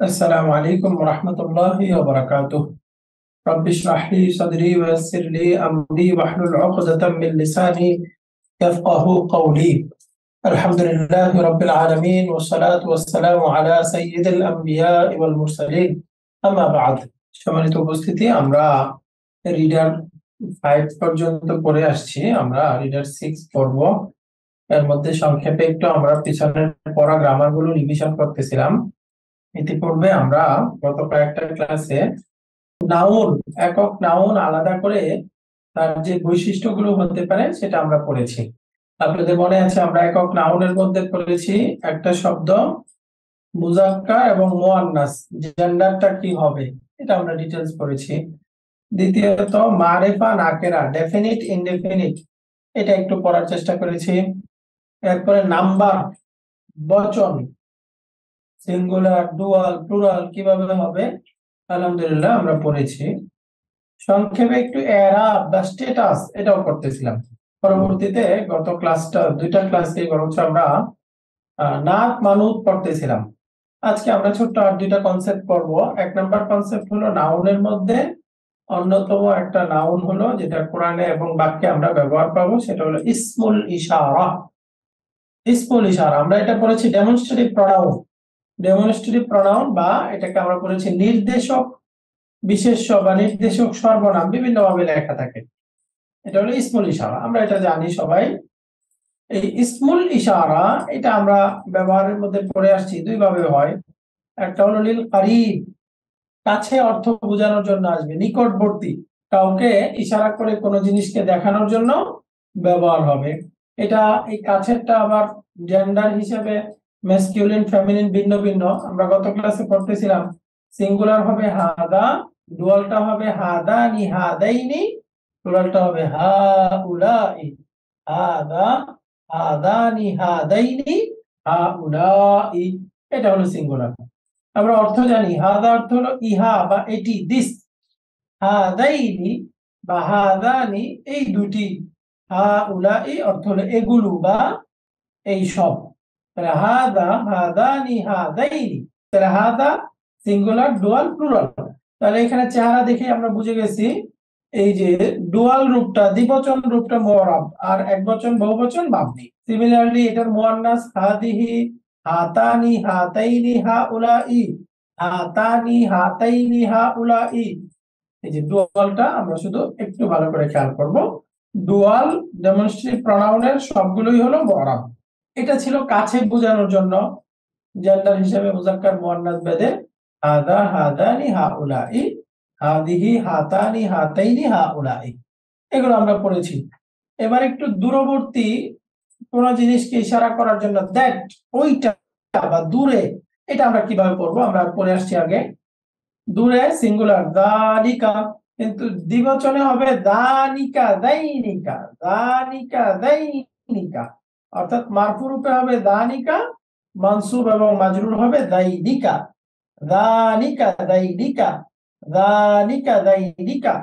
السلام عليكم ورحمة الله وبركاته رب اشرح لي صدري ويسر لي أمري واحلل عقدة من لساني يفقه قولي الحمد لله رب العالمين والصلاة والسلام على سيد الأنبياء والمرسلين أما بعد সম্মানিত উপস্থিতি আমরা রিডার ফাইভ পর্যন্ত পড়ে আসছি আমরা রিডার সিক্স পড়ব এর মধ্যে সংক্ষেপে একটু আমরা পিছনের পড়া গ্রামার গুলো রিভিশন করতেছিলাম ইতিপূর্বে আমরা গত কয়েকটা ক্লাসে নাউন একক নাউন আলাদা করে তার যে বৈশিষ্ট্যগুলো হতে পারে সেটা আমরা পড়েছি। আপনাদের মনে আছে আমরা একক নাউনের মধ্যে পড়েছি একটা শব্দ মুজাক্কার এবং মোয়ান্নাস, জেন্ডারটা কি হবে এটা আমরা ডিটেলস পড়েছি। দ্বিতীয়ত, মারেফা নাকেরা ডেফিনিট ইনডেফিনিট এটা একটু পড়ার চেষ্টা করেছি। এরপরে নাম্বার, বচন সিঙ্গুলার ডুয়াল প্লুরাল কীভাবে হবে? আলহামদুলিল্লাহ, আমরা পড়েছি। সংক্ষেপে একটু এরাব বা স্ট্যাটাস এটাও করতেছিলাম পরবর্তীতে গত ক্লাসটা দুইটা ক্লাসে বরঞ্চ আমরা নাক মানুত পড়তেছিলাম। আজকে আমরা ছোট্ট আর দুইটা কনসেপ্ট পড়ব। এক নাম্বার কনসেপ্ট হলো নাউনের মধ্যে অন্যতম একটা নাউন হলো, যেটা কোরআনে এবং বাক্যে আমরা ব্যবহার পাবো, সেটা হলো ইসমুল ইশারা ইসমুল ইশারা আমরা এটা পড়েছি ডেমনস্ট্রেটিভ প্রনাউন ডেমনস্ট্রেটিভ প্রনাউন বা এটাকে আমরা পড়েছি নির্দেশক বিশেষ্য বা নির্দেশক সর্বনাম বিভিন্ন ভাবে লেখা থাকে। এটা হলো ইসমুল ইশারা। আমরা এটা জানি সবাই। এই ইসমুল ইশারা, এটা আমরা ব্যবহারের মধ্যে পড়ে আসছি দুই ভাবে হয়। একটা হলো লিল কারিব কাছে অর্থ বোঝানোর জন্য আসবে, নিকটবর্তী। কাউকে ইশারা করে কোনো জিনিসকে দেখানোর জন্য ব্যবহার হবে। এটা এই কাছেরটা আবার জেন্ডার হিসেবে মেসকিউলিন ফেমিনিন ভিন্ন ভিন্ন। আমরা গত ক্লাসে পড়তেছিলাম সিঙ্গুলার হবে হাদা ডুয়ালটা হবে হাদা, নি হাদাইনি প্লুরালটা হবে হা উলাই হাদা হাদানি হাদাইনি হা উলাই এটা হলো সিঙ্গুলার আমরা অর্থ জানি। হাদা অর্থ হলো ইহা বা এটি দিস হাদাইনি বা হাদানি এই দুটি। হা উলাই অর্থ হলো এগুলো বা এই সব। তাহলে হাদা, হাদানি, হাদাইনি। তাহলে হাদা সিঙ্গুলার ডুয়াল প্লুরাল তাহলে এখানে চেহারা দেখে আমরা বুঝে গেছি, এই যে ডুয়াল রূপটা, দ্বিবচন রূপটা মোয়ারাব আর এক বচন বহুবচন, মাবনি। সিমিলারলি এটার মুয়ান্নাস, হাদিহি, হাতানি, হাতাইনি হা উলাই হাতানি, হাতাইনি উলাই এই যে ডুয়ালটা আমরা শুধু একটু ভালো করে খেয়াল করব। ডুয়াল ডেমনস্ট্রেটিভ প্রনাউনের সবগুলোই হলো মোয়ারাব এটা ছিল কাছে বোঝানোর জন্য। জেন্ডার হিসেবে মুজাক্কার মুয়ান্নাস বেদে হাদা হাদানি হা উলাই হাদিহি হাতানি হাতাইনি হা উলাই এগুলো আমরা পড়েছি। এবার একটু দূরবর্তী কোন জিনিসকে ইশারা করার জন্য দ্যাট ওইটা বা দূরে, এটা আমরা কীভাবে পড়ব? আমরা পড়ে আসছি আগে। দূরে সিঙ্গুলার দানিকা, কিন্তু দ্বিবচনে হবে দানিকা দাইনিকা দানিকা দাইনিকা। অর্থাৎ মারফু রূপে হবে দানিকা, মানসুব এবং মাজরুর হবে দাইনিকা দানিকা দাইনিকা দানিকা দাইনিকা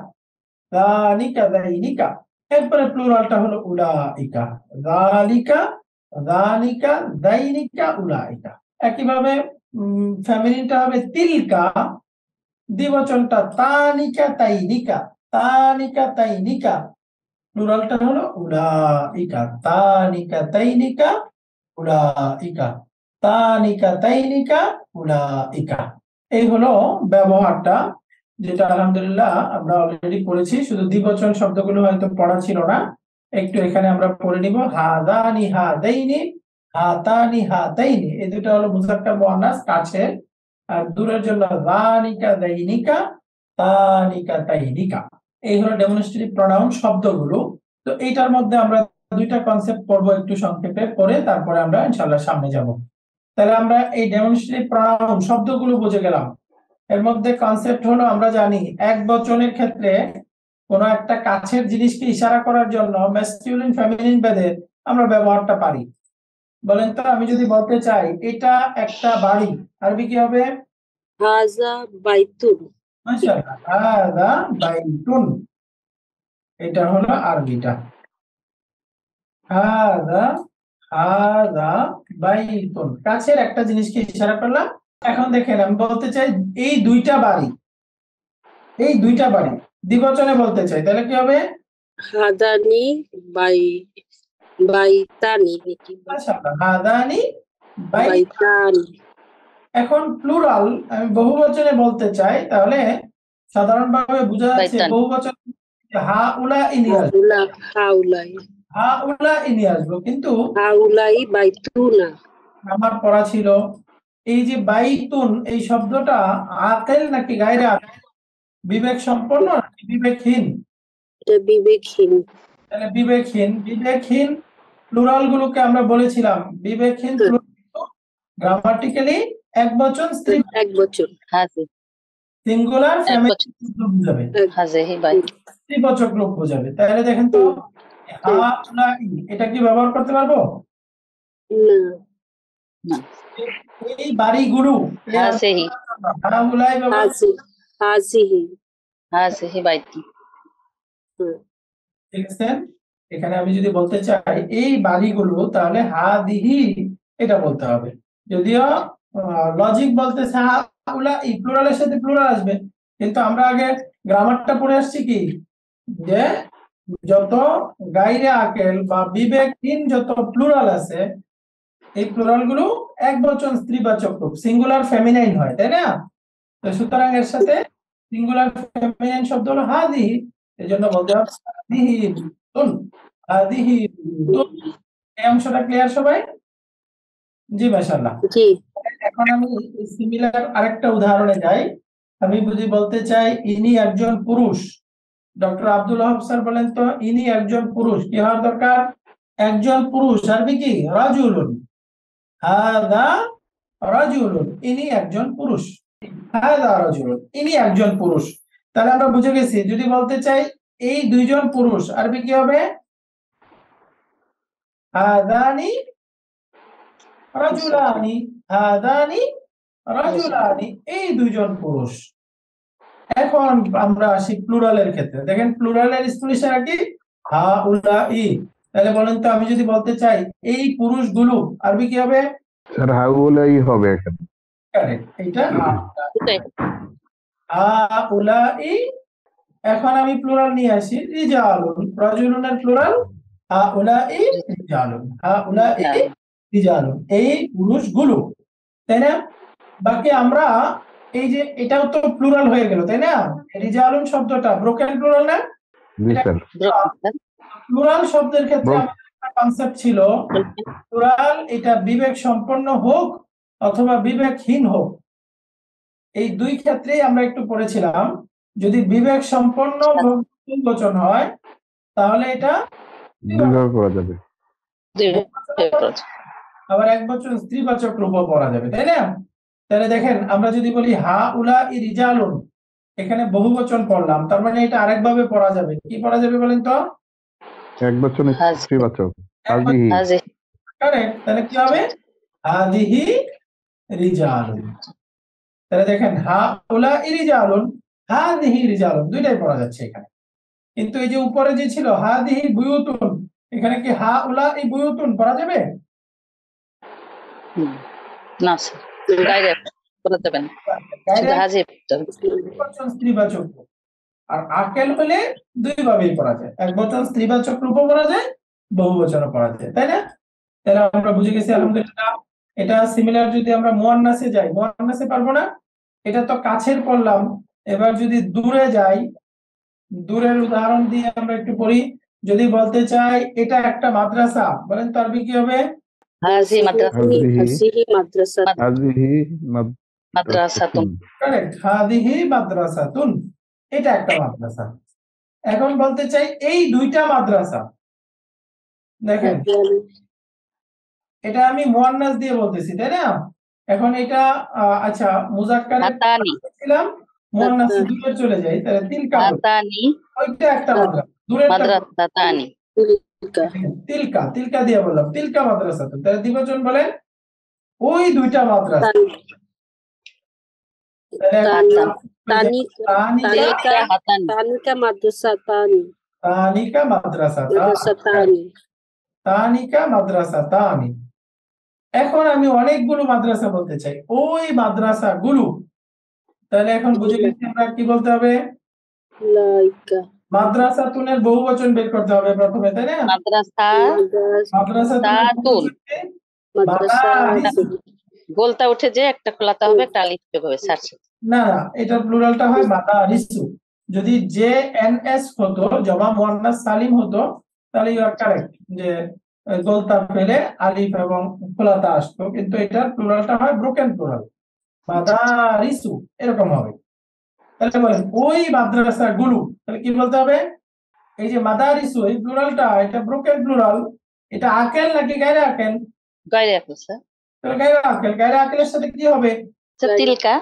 দানিকা দাইনিকা এরপরে প্লুরালটা হলো উলাইকা। দালিকা, দানিকা, দাইনিকা, উলাইকা। একইভাবে ফ্যামিলিটা হবে তিলকা। দ্বিবচনটা তানিকা, তাইনিকা। তানিকা, তাইনিকা। প্লুরালটা হলো উলাইকা তানিকা, তাইনিকা উলাইকা তানিকা, তাইনিকা উলাইকা এই হলো ব্যবহারটা, যেটা আলহামদুলিল্লাহ আমরা অলরেডি পড়েছি, শুধু দ্বিবচন শব্দগুলো হয়তো পড়া ছিল না। একটু এখানে আমরা পড়ে নিব, হাদানি, হাদাইনি, হাতানি, হাতাইনি। এই দুটো হলো মুজাক্কার মুয়ান্নাস কাছে আর দূরের জন্য দানিকা, দাইনিকা, তানিকা, তাইনিকা। এই হলো ডেমনস্ট্রেটিভ প্রনাউন শব্দগুলো। তো এইটার মধ্যে আমরা দুইটা কনসেপ্ট পড়ব একটু সংক্ষেপে পরে তারপরে আমরা ইনশাল্লাহ সামনে যাব। তাহলে আমরা এই ডেমনস্ট্রেটিভ প্রনাউন শব্দগুলো বুঝে গেলাম। এর মধ্যে কনসেপ্ট হলো আমরা জানি এক বচনের ক্ষেত্রে কোন একটা কাছের জিনিসকে ইশারা করার জন্য ম্যাসকিউলিন ফেমিনিন বেদে আমরা ব্যবহারটা পারি। বলেন তো আমি যদি বলতে চাই এটা একটা বাড়ি আরবি কি হবে? হাজা বাইতুন মাশাআল্লাহ হাযা বাইতুন এটা হলো আরবিটা বাইতুন। কাছের একটা জিনিসকে ইশারা করলাম? এখন দেখেন আমি বলতে চাই এই দুইটা বাড়ি এই দুইটা বাড়ি দ্বিবচনে বলতে চাই তাহলে কি হবে? হাদানি বাই বাইতানি। নাকি আচ্ছা হাদানি বাইতানি। এখন প্লুরাল আমি বহুবচনে বলতে চাই তাহলে সাধারণভাবে বোঝা যাচ্ছে বাইতান। বহুবচন কিন্তু আমার পড়া ছিল এই যে বাইতুন এই শব্দটা আকেল নাকি গায়রে? বিবেক সম্পন্ন নাকি বিবেকহীন? বিবেকহীন। তাহলে বিবেকহীন বিবেকহীন প্লুরাল গুলোকে আমরা বলেছিলাম। বিবেকহীন গ্রামাটিক্যালি এক বচন স্ত্রী এক হাজি সিঙ্গুলার ফ্যামিলি বুঝাবে। স্ত্রীবাচক লোক বোঝাবে। তাহলে দেখেন তো হা উলা এটা কি ব্যবহার করতে পারব? এই বাড়িগুলো এই বাইতি। দেখছেন এখানে আমি যদি বলতে চাই এই বাড়িগুলো তাহলে হা দিহি এটা বলতে হবে। যদিও লজিক বলতেছে হা উলা ই প্লুরালের সাথে প্লুরাল আসবে। কিন্তু আমরা আগে গ্রামারটা পড়ে আসছি কি? যে যত গাইরে আকেল বা বিবেকহীন যত প্লুরাল আছে এই প্লুরালগুলো এক বচন স্ত্রীবাচক রূপ সিঙ্গুলার ফেমিনাইন হয় তাই না? তো সুতরাং এর সাথে সিঙ্গুলার ফেমিনাইন শব্দ হলো হাদি এই জন্য বলতে হবে হাদিহি তুন হাদিহি তুন এই অংশটা ক্লিয়ার সবাই? জি মাশাআল্লাহ। জি। এখন আমি সিমিলার আরেকটা উদাহরণে যাই। আমি বুঝি বলতে চাই ইনি একজন পুরুষ। ডক্টর আব্দুল স্যার বলেন তো, ইনি একজন পুরুষ, কি হওয়ার দরকার? একজন পুরুষ, আরবি কি? রাজুলুন। হাদা রাজুলুন, ইনি একজন পুরুষ। হাদা রাজুলুন, ইনি একজন পুরুষ। তাহলে আমরা বুঝে গেছি, যদি বলতে চাই, এই দুইজন পুরুষ, আরবি কি হবে? হাদানি রাজুলানি হাদানি রাজুলানি, এই দুইজন পুরুষ। এখন আমরা আসি প্লুরালের ক্ষেত্রে। দেখেন প্লুরালের স্পেশাল কি হা উলা ই তাহলে বলেন তো আমি যদি বলতে চাই এই পুরুষগুলো আরবি কি হবে? স্যার হাউলাই হবে এখানে। এইটা হা উলা ই এখন আমি প্লুরাল নিয়ে আসি রিজালুন রাজুলুনের প্লুরাল হা উলা ই রিজালুন। হা উলা ই রিজালুন। এই পুরুষগুলো তাই না? বাকি আমরা এই যে এটাও তো প্লুরাল হয়ে গেল তাই না? রিজালুন শব্দটা ব্রোকেন প্লুরাল না? প্লুরাল শব্দের ক্ষেত্রে কনসেপ্ট ছিল প্লুরাল এটা বিবেক সম্পন্ন হোক অথবা বিবেকহীন হোক। এই দুই ক্ষেত্রেই আমরা একটু পড়েছিলাম যদি বিবেক সম্পন্ন বচন হয় তাহলে এটা করা যাবে। আবার এক বচন স্ত্রীবাচক রূপও পড়া যাবে তাই না? তাহলে দেখেন আমরা যদি বলি হা উলা ই রিজালুন এখানে বহুবচন পড়লাম তার মানে এটা আরেকভাবে পড়া যাবে। কি পড়া যাবে বলেন তো? এক স্ত্রীবাচক হাজিহি তাহলে কি হবে? হাদিহি রিজালুন। তাহলে দেখেন হা উলা ই রিজালুন হাদিহি রিজালুন দুইটাই পড়া যাচ্ছে এখানে। কিন্তু এই যে উপরে যে ছিল হাদিহি বুয়ুতুন এখানে কি হা উলা ই বুয়ুতুন পড়া যাবে? না স্যার। আর আকেল হলে দুই ভাবেই পড়া যায়। এক বচন স্ত্রীবাচক রূপও পড়া যায় বহু বচনও পড়া যায়। তাই না? তাহলে আমরা বুঝে গেছি আলহামদুলিল্লাহ এটা সিমিলার যদি আমরা মোয়ান্নাসে যাই মোয়ান্নাসে পারব না? এটা তো কাছের পড়লাম এবার যদি দূরে যাই দূরের উদাহরণ দিয়ে আমরা একটু পড়ি। যদি বলতে চাই এটা একটা মাদ্রাসা বলেন তো আরবি কি হবে? মাদ্রাসা মাদ্রাসা এটা একটা মাদ্রাসা। এখন বলতে চাই এই দুইটা মাদ্রাসা। দেখেন এটা আমি মুয়ান্নাস দিয়ে বলতেছি তাই না? এখন এটা আচ্ছা মুজাক্কারে ছিলাম মুয়ান্নাস দূরে চলে যাই তাহলে তিলকা ওইটা একটা মাদ্রাসা দূরের মাদ্রাসাতানি তিলকা। তিলকা দিয়ে বললাম তিলকা মাদ্রাসা তো। তাহলে দ্বিবচন বলেন ওই দুইটা মাদ্রাসা। এখন তানিকা তানিকা হাতানি তানিকা মাদ্রাসা তানি। তানিকা মাদ্রাসা মাদ্রাসা তানি। তানিকা মাদ্রাসা তানি। এখন আমি অনেকগুলো মাদ্রাসা বলতে চাই। ওই মাদ্রাসা গুলো তাহলে এখন বুঝে গেছি আমরা কি বলতে হবে? লাইকা। মাদ্রাসা তুনের বহু বচন বের করতে হবে প্রথমে তাই না? মাদ্রাসা মাদ্রাসা দাতুন। মাদ্রাসা গোলটা উঠে যে একটা খোলাতে হবে একটা আলিফ যোগ হবে স্যার না না এটা প্লুরালটা হয় মাদারিসু যদি জে এন এস হতো জমা মুয়ান্নাস সালিম হতো তাহলে ইউ আর কারেক্ট যে গোলতা ফেলে আলিফ এবং খোলাতা আসতো। কিন্তু এটা প্লুরালটা হয় ব্রোকেন প্লুরাল মাদারিসু এরকম হবে। তাহলে বলেন ওই মাদ্রাসা গুলো তাহলে কি বলতে হবে? এই যে মাদারিসু এই প্লুরালটা এটা ব্রোকেন প্লুরাল এটা আকেল নাকি গায়রে আকেল? গায়ে রাখুন স্যার। তাহলে গায়রে আকেল গায়রে আকেলের সাথে কি হবে? স্যার তিলকা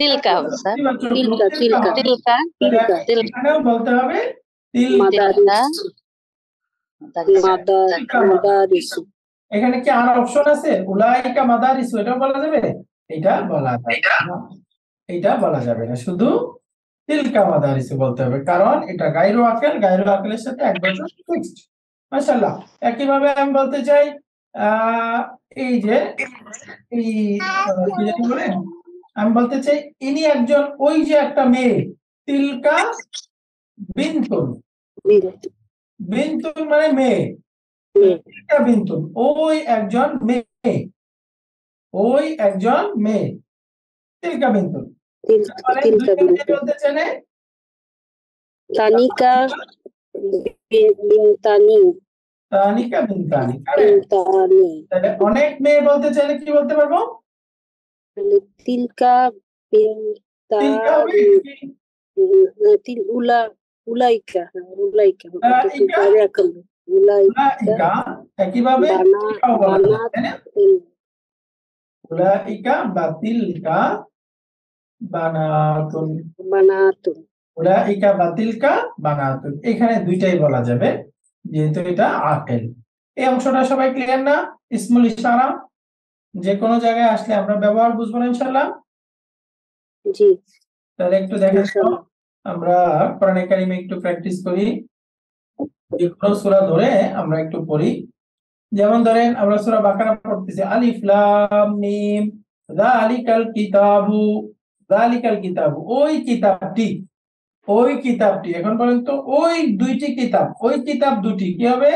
তিলকা হবে স্যার। তিলকা, তিলকা। তিলকা তিলকা। বলতে হবে তিল মাদারিস মাদারিস। মাদার মাদারিস। এখানে কি আর অপশন আছে? উলাইকা মাদারিসু এটা বলা যাবে? এটা বলা যাবে এটা বলা যাবে না শুধু তিলকা মাদারিসু বলতে হবে। কারণ এটা গায়রু আকেল গায়রু আকেলের সাথে এক বছর ফিক্সড মাশাআল্লাহ। একইভাবে আমি বলতে চাই এই যে আমি বলতে চাই, ইনি একজন ওই যে একটা মেয়ে, তিলকা বিনতুন। বিনতুন মানে মেয়ে। তিলকা বিনতুন। ওই একজন মেয়ে। ওই একজন মেয়ে। তিলকা বিনতুন। মেয়ে বিনতু তানিকা বিনতানি। তানিকা বিনতানি? বিনতানি। তাহলে অনেক মেয়ে বলতে চাইলে কি বলতে পারব? তিলকা বিনতানি। তিল উলা উলাইকা হ্যাঁ, উলাইকা উলাইকা? একইভাবে? উলাইকা বা তিলকা বানাতুন। বানাতুন। উলাইকা বা তিলকা বানাতুন। এখানে দুইটাই বলা যাবে যেহেতু এটা আকেল। এই অংশটা সবাই ক্লিয়ার না? ইসমুল ইশারা যে কোনো জায়গায় আসলে আমরা ব্যবহার বুঝব না ইনশাল্লাহ জি। তাহলে একটু দেখেন আমরা কোরআনে কারিমে একটু প্র্যাকটিস করি। যে কোনো সূরা ধরে আমরা একটু পড়ি। যেমন ধরেন আমরা সূরা বাকারা পড়তেছি আলিফ লাম মিম যালিকাল কিতাবু। যালিকাল কিতাবু ওই কিতাবটি ওই কিতাবটি এখন পর্যন্ত ওই দুইটি কিতাব ওই কিতাব দুটি কি হবে?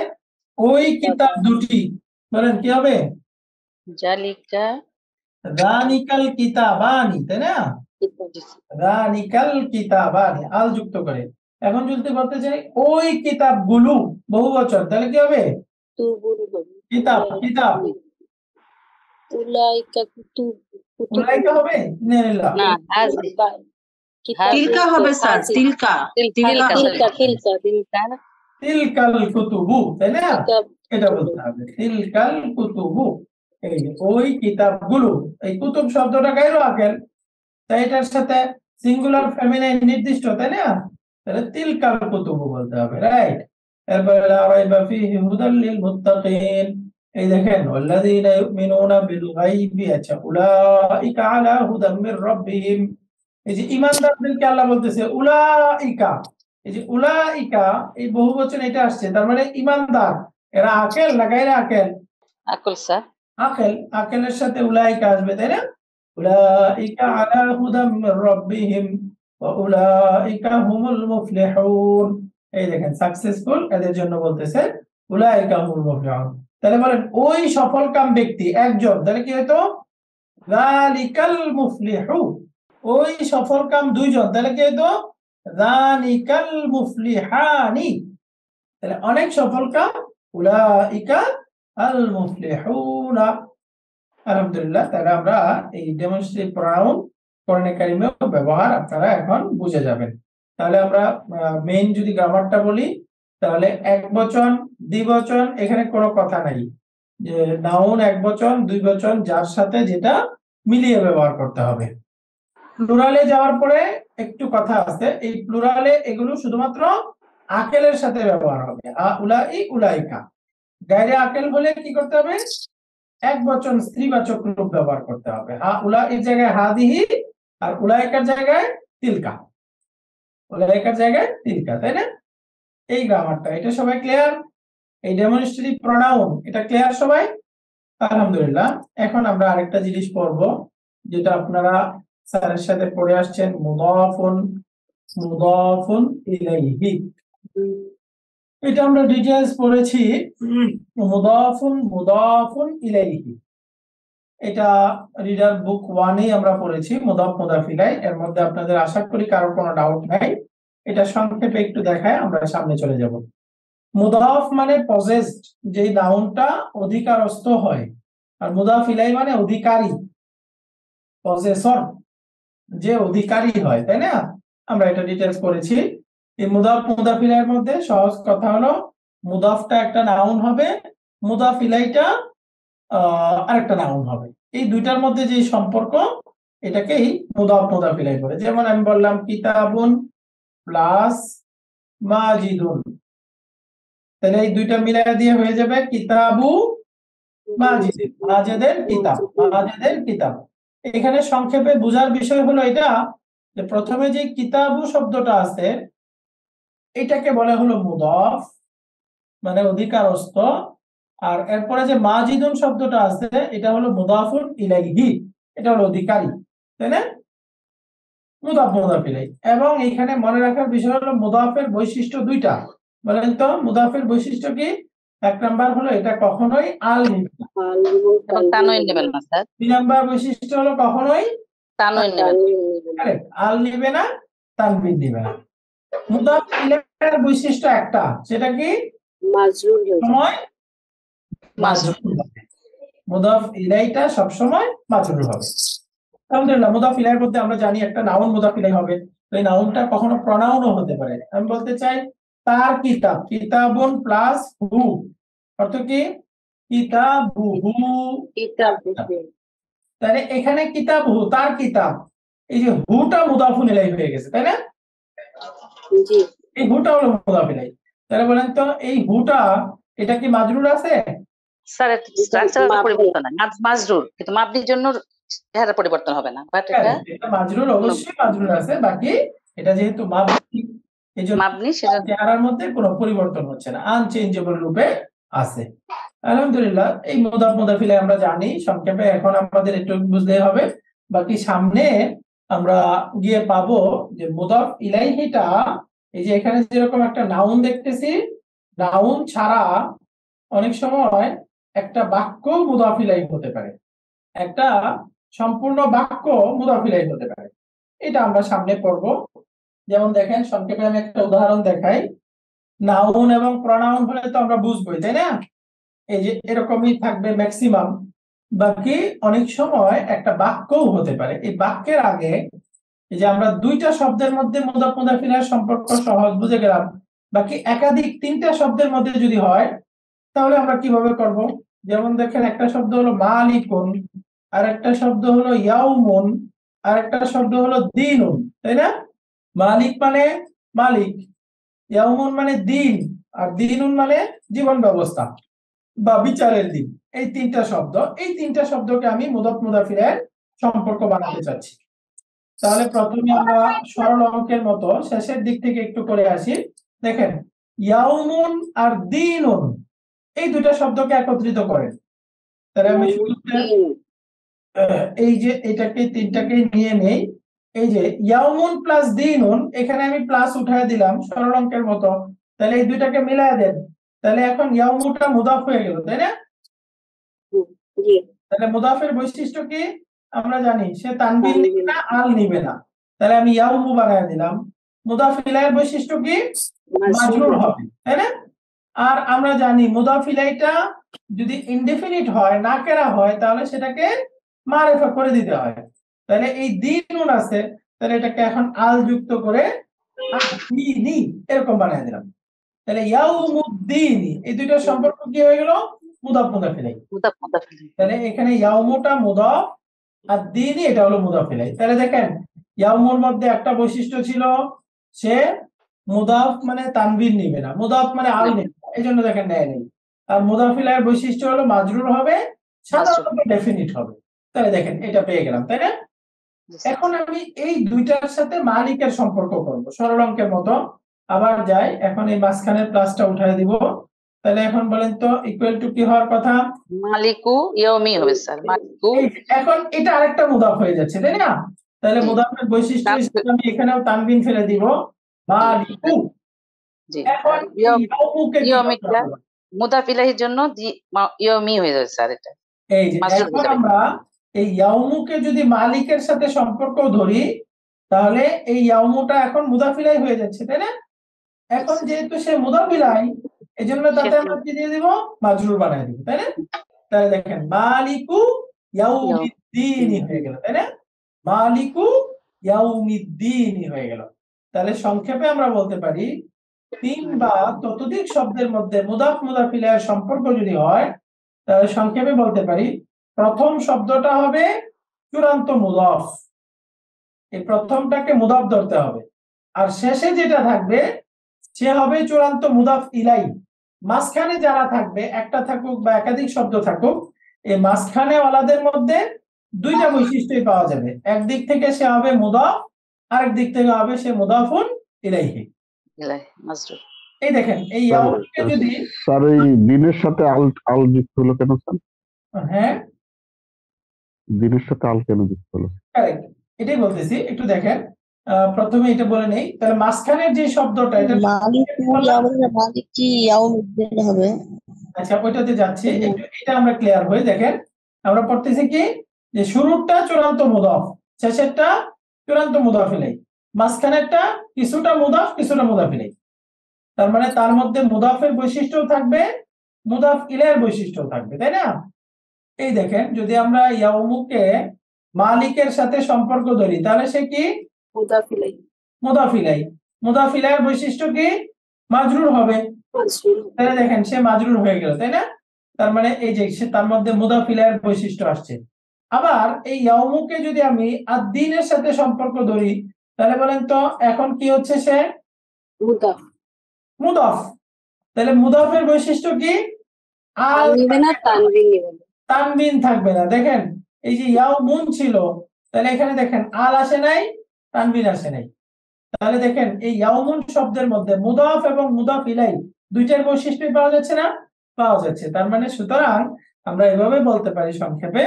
ওই কিতাব দুটি বলেন কি হবে? জালিকা যালিকাল কিতাবানি তাই না? রানিকাল কিতাবানি আল যুক্ত করে। এখন যদি বলতে চাই ওই কিতাবগুলো বহু বছর তাহলে কি হবে? কিতাব কিতাব। উলাইকা কুতুব হবে? না কিতাব তিলকা হবে স্যার তিলকা। তিলকা তিলকা তিলকা তিলকা তিলকাল কুতুবু তাই না? এটা বলতে হবে। তিলকাল কুতুবু। এই যে, ওই কিতাবগুলো এই কুতুব শব্দটা গাইরো আকেল তাই এটার সাথে সিঙ্গুলার ফেমিনাইন নির্দিষ্ট তাই না? তাহলে তিলকাল কুতুবু বলতে হবে রাইট এরপরে লা রাইবা ফীহি হুদাল লিল মুত্তাকিন। এই দেখেন ওয়াল্লাযীনা ইউমিনুনা বিল গায়বি আচ্ছা উলাইকা আলা হুদাম মির রাব্বিহিম। এই যে ঈমানদারদেরকে আল্লাহ বলতেছে উলাইকা। এই যে উলাইকা এই বহুবচন এটা আসছে তার মানে ঈমানদার। এরা আকেল না গায়রে আকেল? আকুল স্যার। আকেল। আকেলের সাথে উলাইকা আসবে তাই না? উলাইকা আলা হুদাম মির রাব্বিহিম ওয়া উলাইকা হুমুল মুফলিহুন। এই দেখেন সাকসেসফুল এদের জন্য বলতেছে উলাইকা হুমুল মুফলিহুন। তাহলে বলেন, ওই সফলকাম ব্যক্তি একজন, তাহলে কি হতো যালিকাল মুফলিহু। ওই সফলকাম দুইজন, তাহলে কি হতো যালিকাল মুফলিহানি। তাহলে অনেক সফলকাম, উলাইকা আল মুফলিহুনা। আলহামদুলিল্লাহ, তাহলে আমরা এই ডেমনস্ট্রেটিভ প্রনাউন কোরআনে কারিমেও ব্যবহার আপনারা এখন বুঝে যাবেন। তাহলে আমরা মেইন যদি গ্রামারটা বলি তাহলে এক বচন দ্বিবচন এখানে কোনো কথা নাই। যে নাউন এক বচন, দুই বচন, যার সাথে যেটা মিলিয়ে ব্যবহার করতে হবে। প্লুরালে যাওয়ার পরে একটু কথা আছে, এই প্লুরালে এগুলো শুধুমাত্র আকেলের সাথে ব্যবহার হবে। আ, উলাই, উলাইকা। গায়রে আকেল বলে কি করতে হবে? এক বচন স্ত্রীবাচক রূপ ব্যবহার করতে হবে। হা, উলা, এর জায়গায় হাদিহি আর উলাইকার জায়গায় তিলকা। উলাইকার জায়গায় তিলকা, তাই না? এই গ্রামারটা এটা সবাই ক্লিয়ার এই ডেমনস্ট্রেটিভ প্রোনাউন এটা ক্লিয়ার সবাই? আলহামদুলিল্লাহ। এখন আমরা আরেকটা জিনিস পড়ব, যেটা আপনারা স্যারের সাথে পড়ে আসছেন, মুদাফুন মুদাফুন ইলাইহি। এটা আমরা ডিটেইলস পড়েছি, মুদাফুন মুদাফুন ইলাইহি। এটা রিডার বুক ওয়ানেই আমরা পড়েছি, মুদাফ মুদাফ ইলাই। এর মধ্যে আপনাদের আশা করি কারোর কোনো ডাউট নাই। এটা সংক্ষেপে একটু দেখায়, আমরা সামনে চলে যাব। মুদাফ মানে পজেসড যে নাউনটা অধিকারস্থ হয়। আর মুদাফ ইলাই মানে অধিকারী পজেসর যে অধিকারী হয়, তাই না? আমরা এটা ডিটেলস করেছি এই মুদাফ মুদাফ ইলাইয়ের মধ্যে সহজ কথা হলো, মুদাফটা একটা নাউন হবে, মুদাফ ইলাইটা আরেকটা নাউন হবে। এই দুইটার মধ্যে যে সম্পর্ক, এটাকেই মুদাফ মুদাফ ইলাই বলে। যেমন আমি বললাম, কিতাবুন প্লাস মাজিদুন। তাহলে এই দুইটা মিলাই দিয়ে হয়ে যাবে কিতাবু এখানে সংক্ষেপে বিষয় হলো এটা যে প্রথমে যে কিতাবু শব্দটা আছে, এটাকে বলে হলো মুদফ মানে অধিকারস্থ। আর এরপরে যে মাজিদুন শব্দটা আছে, এটা হলো মুদাফুন ইলাইহি, এটা হলো অধিকারী। তাই না? মুদাফ মুদাফ ইলাই এবং এখানে মনে রাখার বিষয় হলো মুদাফের বৈশিষ্ট্য দুইটা। বলেন তো মুদাফের বৈশিষ্ট্য কি? এক নাম্বার হলো এটা কখনোই আল নিবে না। এবং তানওয়িন নেবেন না স্যার। দুই নাম্বার বৈশিষ্ট্য হলো কখনোই আল নিবে না তানবিন নিবে না মুদাফ ইলাইহির বৈশিষ্ট্য একটা সেটা কি? মাজরুর হয়ে সময় মাজরুর। মাজরুর মুদাফ ইলাইটা সব সময় মাজরুর হবে। আলহামদুলিল্লাহ মুদাফ ইলাইয়ের মধ্যে আমরা জানি একটা নাউন মুদাফ ইলাই হবে। তো এই নাউনটা কখনো প্রনাউনও হতে পারে। আমি বলতে চাই তার কিতাব কিতাবুন প্লাস হু। অর্থ কি? কিতাবু হু কিতাব বুঝবে। তাহলে এখানে কিতাব হু তার কিতাব। এই যে হুটা মুদাফুন ইলাই হয়ে গেছে তাই না? এই হুটা হলো মুদাফ ইলাই তাহলে বলেন তো এই হুটা এটা কি মাজরুর আছে? স্যার স্ট্রাকচার পরিবর্তন মাজরুর। কিন্তু মাবনির জন্য চেহারা পরিবর্তন হবে না। বাট এটা হ্যাঁ, মাজরুর অবশ্যই মাজরুর আছে। বাকি এটা যেহেতু মাবনি এই জন্য মাবনি সেটা চেহারার মধ্যে কোনো পরিবর্তন হচ্ছে না। আনচেঞ্জেবল রূপে আছে। আলহামদুলিল্লাহ এই মুদাফ মুদাফিলে আমরা জানি সংক্ষেপে এখন আমাদের একটু বুঝতে হবে। বাকি সামনে আমরা গিয়ে পাবো যে মুদাফ ইলাইহিটা এই যে এখানে যেরকম একটা নাউন দেখতেছি নাউন ছাড়া অনেক সময় একটা বাক্য মুদাফ ইলাই হতে পারে। একটা সম্পূর্ণ বাক্য মুদাফিলাই হতে পারে। এটা আমরা সামনে পড়ব। যেমন দেখেন, সংক্ষেপে আমি একটা উদাহরণ দেখাই। নাউন এবং প্রনাউন হলে তো আমরা বুঝবোই, তাই না? এই যে এরকমই থাকবে ম্যাক্সিমাম বাকি অনেক সময় একটা বাক্যও হতে পারে। এই বাক্যের আগে এই যে আমরা দুইটা শব্দের মধ্যে মুদাফ মুদাফিলের সম্পর্ক সহজ বুঝে গেলাম। বাকি একাধিক তিনটা শব্দের মধ্যে যদি হয়, তাহলে আমরা কীভাবে করব? যেমন দেখেন, একটা শব্দ হলো মালিকুন। আর একটা শব্দ হলো ইয়াউমুন আর একটা শব্দ হলো দিনুন, তাই না? মালিক মানে মালিক, ইয়াউমুন মানে দিন, আর দিনুন মানে জীবন ব্যবস্থা বা বিচারের দিন। এই তিনটা শব্দ, এই তিনটা শব্দকে আমি মুদাফ মুদাফিরের সম্পর্ক বানাতে চাচ্ছি। তাহলে প্রথমে আমরা সরল অঙ্কের মতো শেষের দিক থেকে একটু করে আসি। দেখেন, ইয়াউমুন আর দিনুন, এই দুটা শব্দকে একত্রিত করেন। তাহলে আমি শুরুতে এই যে এটাকে তিনটাকে নিয়ে নেই। এই যে ইয়াউমুন প্লাস দিনুন এখানে আমি প্লাস উঠায় দিলাম সরল অঙ্কের মতো। তাহলে এই দুইটাকে মিলায় দেন। তাহলে এখন ইয়াউমুটা মুদাফ হয়ে গেল তাই না? তাহলে মুদাফের বৈশিষ্ট্য কি? আমরা জানি সে তানবিন নিবে না আল নিবে না। তাহলে আমি ইয়াউমু বানায় দিলাম। মুদাফ ইলাইয়ের বৈশিষ্ট্য কি? মাজরুর হবে। তাই না? আর আমরা জানি মুদাফিলাইটা যদি ইনডেফিনিট হয় না কেরা হয় তাহলে সেটাকে মারেফা করে দিতে হয়। তাহলে এই দিনুন আছে তাহলে এটাকে এখন আল যুক্ত করে এরকম বানিয়ে দিলাম। তাহলে ইয়াউমুদ্দিনি এই দুইটার সম্পর্ক কি হয়ে গেল? মুদাফ মুদাফ মুদাফ মুদাফ তাহলে এখানে ইয়াউমুটা মুদাফ আর দিনই এটা হলো মুদাফ তাহলে দেখেন ইয়াউমুর মধ্যে একটা বৈশিষ্ট্য ছিল সে মুদাফ মানে নিবে না। মুদাফ মানে আল নেবে না। এই জন্য দেখেন নেয় নেই। আর বৈশিষ্ট্য হলো মাজরুর হবে সাধারণত ডেফিনিট হবে। তাহলে দেখেন এটা পেয়ে গেলাম তাই না? এখন আমি এই দুইটার সাথে মালিকের সম্পর্ক করব। সরল অঙ্কের মতো। আবার যাই এখন এই মাঝখানের প্লাসটা উঠাই দিব। তাহলে এখন বলেন তো ইকুয়াল টু কি হওয়ার কথা? মালিকু ইয়মি হবে স্যার মালিকু। এখন এটা আরেকটা মুদাফ হয়ে যাচ্ছে তাই না? তাহলে। মুদাফের বৈশিষ্ট্য হিসেবে আমি এখানেও তানবিন ফেলে দিব। মালিকু। জি। এখন ইয়ম মুদাফ ইলাহির জন্য ইয়মি হয়ে যাবে স্যার এটা। এই যে এখন আমরা এই ইয়াউমুকে যদি মালিকের সাথে সম্পর্ক ধরি তাহলে এই ইয়াউমুটা এখন মুদাফিলাই হয়ে যাচ্ছে তাই না? এখন যেহেতু সে মুদাফিলাই এই জন্য তাতে আমরা কি দিয়ে দিব? মাজরুর বানাই দিব তাই না? তাহলে দেখেন মালিকু ইয়াউমিদ্দিনই হয়ে গেল তাই না? মালিকু ইয়াউমিদ্দিনই হয়ে গেল। তাহলে সংক্ষেপে আমরা বলতে পারি তিন বা ততোধিক শব্দের মধ্যে মুদাফ মুদাফিলের সম্পর্ক যদি হয় তাহলে সংক্ষেপে বলতে পারি প্রথম শব্দটা হবে চূড়ান্ত মুদফ। এই প্রথমটাকে মুদাফ ধরতে হবে। আর শেষে যেটা থাকবে সে হবে চূড়ান্ত মুদাফ ইলাই। মাঝখানে যারা থাকবে একটা থাকুক বা একাধিক শব্দ থাকুক এই মাঝখানে ওয়ালাদের মধ্যে দুইটা বৈশিষ্ট্যই পাওয়া যাবে। একদিক থেকে সে হবে মুদাফ আরেক দিক থেকে হবে সে মুদাফুন ইলাইহি। এই দেখেন এই যদি স্যার এই দিনের সাথে আল আল যুক্ত হলো কেন স্যার? হ্যাঁ? সাথে আল কেন যুক্ত হলো? এটাই বলতেছি। একটু দেখেন। আহ, প্রথমে এটা বলে নেই। তাহলে মাঝখানের যে শব্দটা এটা হবে। আচ্ছা ওইটাতে যাচ্ছি। এটা আমরা ক্লিয়ার হই দেখেন। আমরা পড়তেছি কি? যে শুরুরটা চূড়ান্ত মুদাফ শেষেরটা চূড়ান্ত মুদাফ ইলাই মাঝখানেরটা কিছুটা মুদাফ কিছুটা মুদাফ ইলাই তার মানে তার মধ্যে মুদাফের বৈশিষ্ট্য থাকবে মুদাফ ইলাইয়ের বৈশিষ্ট্য থাকবে তাই না? এই দেখেন যদি আমরা ইয়াউমুকে মালিকের সাথে সম্পর্ক ধরি তাহলে সে কি? মুদাফিলাই। মুদাফিলাই। বৈশিষ্ট্য কি? মাজরুর হবে। তাহলে দেখেন সে মাজরুর হয়ে গেল তাই না? তার মানে এই যে সে তার মধ্যে মুদাফিলার বৈশিষ্ট্য আসছে। আবার এই ইয়াউমুকে যদি আমি আদিনের সাথে সম্পর্ক ধরি তাহলে বলেন তো এখন কি হচ্ছে সে? মুদাফ। মুদাফ। তাহলে মুদাফের বৈশিষ্ট্য কি? আল নিবে না তানবিন নিবে তানবিন থাকবে না। দেখেন, এই যে ইয়াউমুন ছিল, তাহলে এখানে দেখেন আল আসে নাই, তানবিন আসে নাই। তাহলে দেখেন, এই ইয়াউমুন শব্দের মধ্যে মুদাফ এবং মুদাফ ইলাই দুইটার বৈশিষ্ট্য পাওয়া যাচ্ছে না? পাওয়া যাচ্ছে। তার মানে সুতরাং আমরা এভাবে বলতে পারি সংক্ষেপে